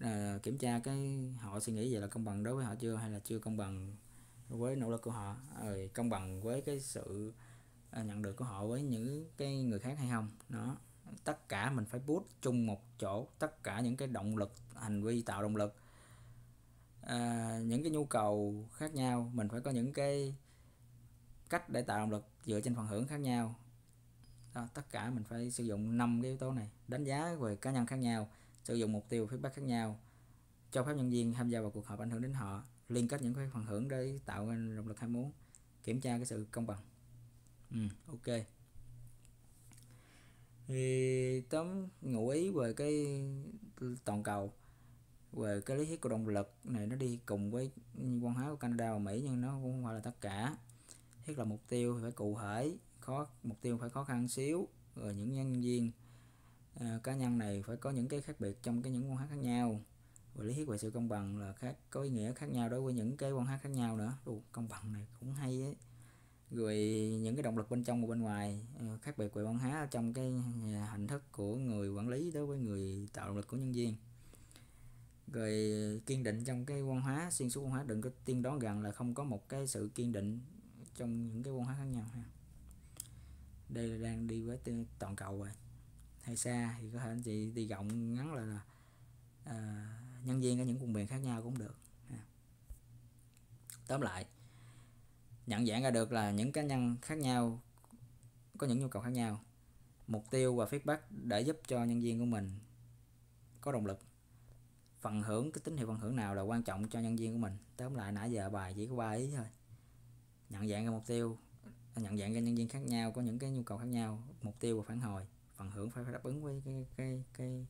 À, kiểm tra cái họ suy nghĩ vậy là công bằng đối với họ chưa hay là chưa công bằng với nỗ lực của họ. Rồi công bằng với cái sự À, nhận được của họ với những cái người khác hay không. Nó tất cả mình phải bút chung một chỗ tất cả những cái động lực hành vi tạo động lực. À, những cái nhu cầu khác nhau mình phải có những cái cách để tạo động lực dựa trên phần hưởng khác nhau. Đó, tất cả mình phải sử dụng năm cái yếu tố này. Đánh giá về cá nhân khác nhau sử dụng mục tiêu feedback khác nhau cho phép nhân viên tham gia vào cuộc họp ảnh hưởng đến họ liên kết những cái phần hưởng để tạo ra động lực ham muốn kiểm tra cái sự công bằng ừ, ok. Thì tóm ngụ ý về cái toàn cầu về cái lý thuyết của động lực này nó đi cùng với văn hóa của Canada và Mỹ nhưng nó cũng không phải là tất cả. Thiết là mục tiêu phải cụ thể khó mục tiêu phải khó khăn xíu rồi những nhân viên à, cá nhân này phải có những cái khác biệt trong cái những văn hóa khác nhau. Và lý thuyết về sự công bằng là khác có ý nghĩa khác nhau đối với những cái văn hóa khác nhau nữa. Ồ, công bằng này cũng hay ấy rồi những cái động lực bên trong và bên ngoài ờ, khác biệt về văn hóa trong cái ờ, hình thức của người quản lý đối với người tạo động lực của nhân viên. Rồi kiên định trong cái văn hóa xuyên suốt văn hóa đừng có tiên đoán rằng là không có một cái sự kiên định trong những cái văn hóa khác nhau ha. Đây là đang đi với toàn cầu rồi. Hay xa thì có thể anh chị đi rộng ngắn là, là à, nhân viên ở những vùng miền khác nhau cũng được ha. tóm lại nhận dạng ra được là những cá nhân khác nhau có những nhu cầu khác nhau. Mục tiêu và feedback để giúp cho nhân viên của mình có động lực. Phần hưởng cái tín hiệu phần hưởng nào là quan trọng cho nhân viên của mình? Tóm lại nãy giờ bài chỉ có ba ý thôi. Nhận dạng ra mục tiêu nhận dạng ra nhân viên khác nhau có những cái nhu cầu khác nhau mục tiêu và phản hồi. Phần hưởng phải, phải đáp ứng với cái cái cái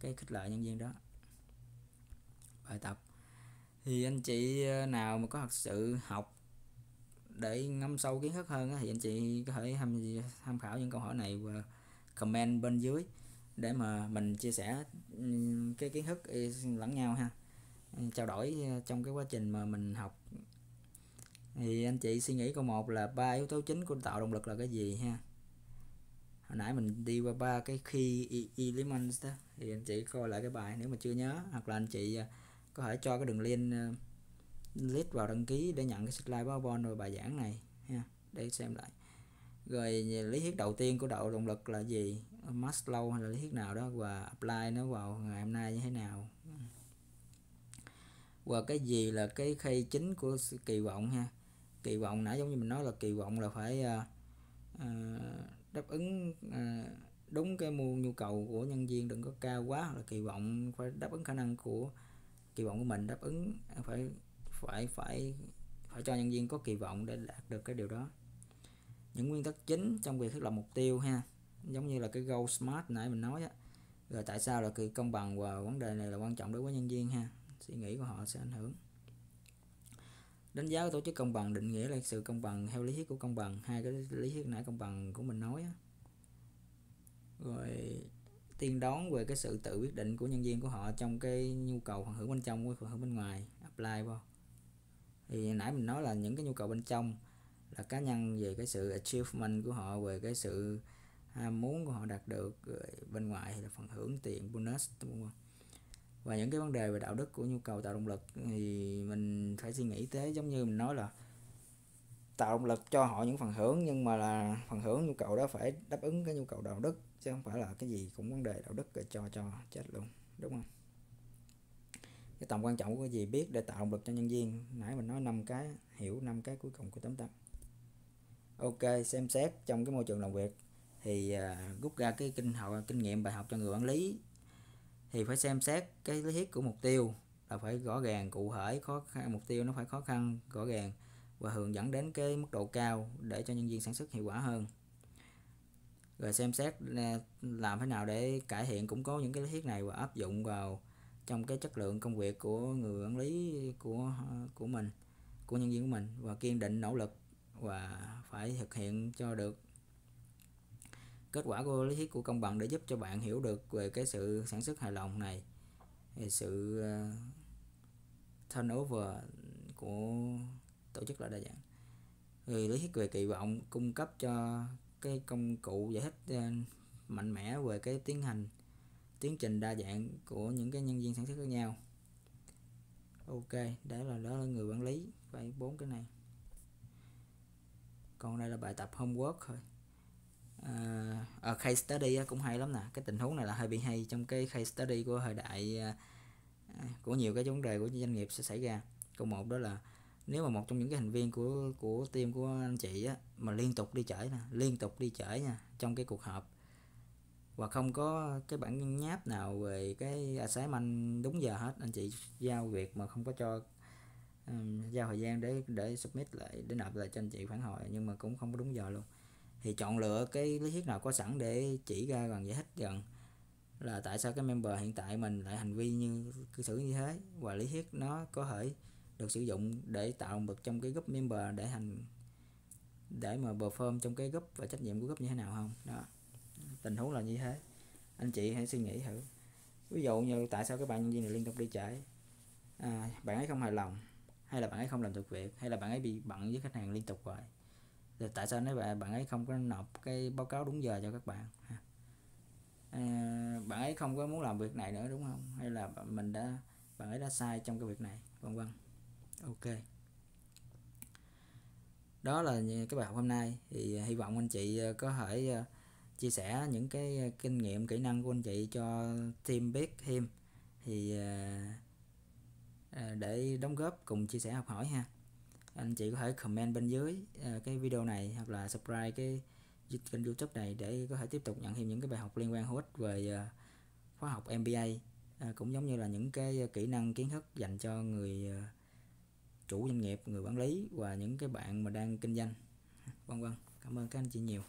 cái khích lệ nhân viên đó. Bài tập. Thì anh chị nào mà có thật sự học để ngâm sâu kiến thức hơn thì anh chị có thể tham tham khảo những câu hỏi này và comment bên dưới để mà mình chia sẻ cái kiến thức lẫn nhau ha. Trao đổi ờ, trong cái quá trình mà mình học. Thì anh chị suy nghĩ câu một là ba yếu tố chính của tạo động lực là cái gì ha? Hồi nãy mình đi qua ba cái key e, elements đó, thì anh chị coi lại cái bài nếu mà chưa nhớ, hoặc là anh chị ờ, có thể cho cái đường link ờ, click vào đăng ký để nhận cái slide PowerPoint rồi bài giảng này ha để xem lại. Rồi lý thuyết đầu tiên của đạo động lực là gì? Maslow hay là lý thuyết nào đó? Và apply nó vào ngày hôm nay như thế nào? Và cái gì là cái khay chính của kỳ vọng ha? Kỳ vọng nãy giống như mình nói là kỳ vọng là phải uh, đáp ứng uh, đúng cái mua nhu cầu của nhân viên đừng có cao quá hoặc là kỳ vọng phải đáp ứng khả năng của kỳ vọng của mình đáp ứng phải phải phải phải cho nhân viên có kỳ vọng để đạt được cái điều đó. Những nguyên tắc chính trong việc thiết lập mục tiêu ha, giống như là cái goal smart nãy mình nói á rồi tại sao là cái công bằng và vấn đề này là quan trọng đối với nhân viên ha, suy nghĩ của họ sẽ ảnh hưởng. Đánh giá của tổ chức công bằng, định nghĩa là sự công bằng theo lý thuyết của công bằng, hai cái lý thuyết nãy công bằng của mình nói á. rồi tiên đoán về cái sự tự quyết định của nhân viên của họ trong cái nhu cầu phần hưởng bên trong với phần hưởng bên ngoài, apply vào thì nãy mình nói là những cái nhu cầu bên trong, là cá nhân về cái sự achievement của họ, về cái sự ham muốn của họ đạt được bên ngoài thì là phần hưởng tiền, bonus, đúng không? và những cái vấn đề về đạo đức của nhu cầu tạo động lực thì mình phải suy nghĩ tới, giống như mình nói là tạo động lực cho họ những phần hưởng, nhưng mà là phần hưởng nhu cầu đó phải đáp ứng cái nhu cầu đạo đức, chứ không phải là cái gì cũng vấn đề đạo đức rồi cho cho chết luôn, đúng không cái tầm quan trọng của cái gì biết để tạo động lực cho nhân viên. Nãy mình nói năm cái hiểu năm cái cuối cùng của tóm tắt. Ok xem xét trong cái môi trường làm việc thì uh, rút ra cái kinh học kinh nghiệm bài học cho người quản lý. Thì phải xem xét cái lý thuyết của mục tiêu là phải rõ ràng cụ thể khó khăn mục tiêu nó phải khó khăn rõ ràng và hướng dẫn đến cái mức độ cao để cho nhân viên sản xuất hiệu quả hơn. Rồi xem xét à, làm thế nào để cải thiện. Cũng có những cái lý thuyết này và áp dụng vào trong cái chất lượng công việc của người quản lý của của mình, của nhân viên của mình và kiên định, nỗ lực và phải thực hiện cho được kết quả của lý thuyết của công bằng để giúp cho bạn hiểu được về cái sự sản xuất hài lòng này, về sự ờ, turnover của tổ chức là đa dạng. Thì lý thuyết về kỳ vọng cung cấp cho cái công cụ giải thích ờ, mạnh mẽ về cái tiến hành tiến trình đa dạng của những cái nhân viên sản xuất khác nhau. Ok đó là đó là người quản lý phải bốn cái này. Còn đây là bài tập homework thôi. À, ở case study cũng hay lắm nè. Cái tình huống này là hơi bị hay trong cái case study của thời đại à, à, của nhiều cái vấn đề của doanh nghiệp sẽ xảy ra. Câu một đó là nếu mà một trong những cái thành viên của của team của anh chị á, mà liên tục đi chở nè liên tục đi chở nha trong cái cuộc họp và không có cái bản nháp nào về cái assignment đúng giờ hết. Anh chị giao việc mà không có cho um, giao thời gian để để submit lại để nộp lại cho anh chị phản hồi nhưng mà cũng không có đúng giờ luôn. Thì chọn lựa cái lý thuyết nào có sẵn để chỉ ra gần giải thích gần là tại sao cái member hiện tại mình lại hành vi như cư xử như thế. Và lý thuyết nó có thể được sử dụng để tạo động lực trong cái group member để hành để mà perform trong cái group và trách nhiệm của group như thế nào không? Đó tình huống là như thế. Anh chị hãy suy nghĩ thử. Ví dụ như tại sao các bạn nhân viên này liên tục đi trễ? À, bạn ấy không hài lòng hay là bạn ấy không làm được việc hay là bạn ấy bị bận với khách hàng liên tục rồi rồi tại sao nếu bạn bạn ấy không có nộp cái báo cáo đúng giờ cho các bạn? À, bạn ấy không có muốn làm việc này nữa đúng không? Hay là mình đã bạn ấy đã sai trong cái việc này? Vân vân. Ok. Đó là cái bài học hôm nay. Thì à, hy vọng anh chị à, có thể à, chia sẻ những cái ờ, kinh nghiệm, kỹ năng của anh chị cho team biết thêm thì ờ, ờ, để đóng góp cùng chia sẻ học hỏi ha. Anh chị có thể comment bên dưới cái video này hoặc là subscribe cái kênh youtube này để có thể tiếp tục nhận thêm những cái bài học liên quan hữu ích về khóa học MBA cũng giống như là những cái kỹ năng, kiến thức dành cho người chủ doanh nghiệp, người quản lý và những cái bạn mà đang kinh doanh. Vân vân. Cảm ơn các anh chị nhiều.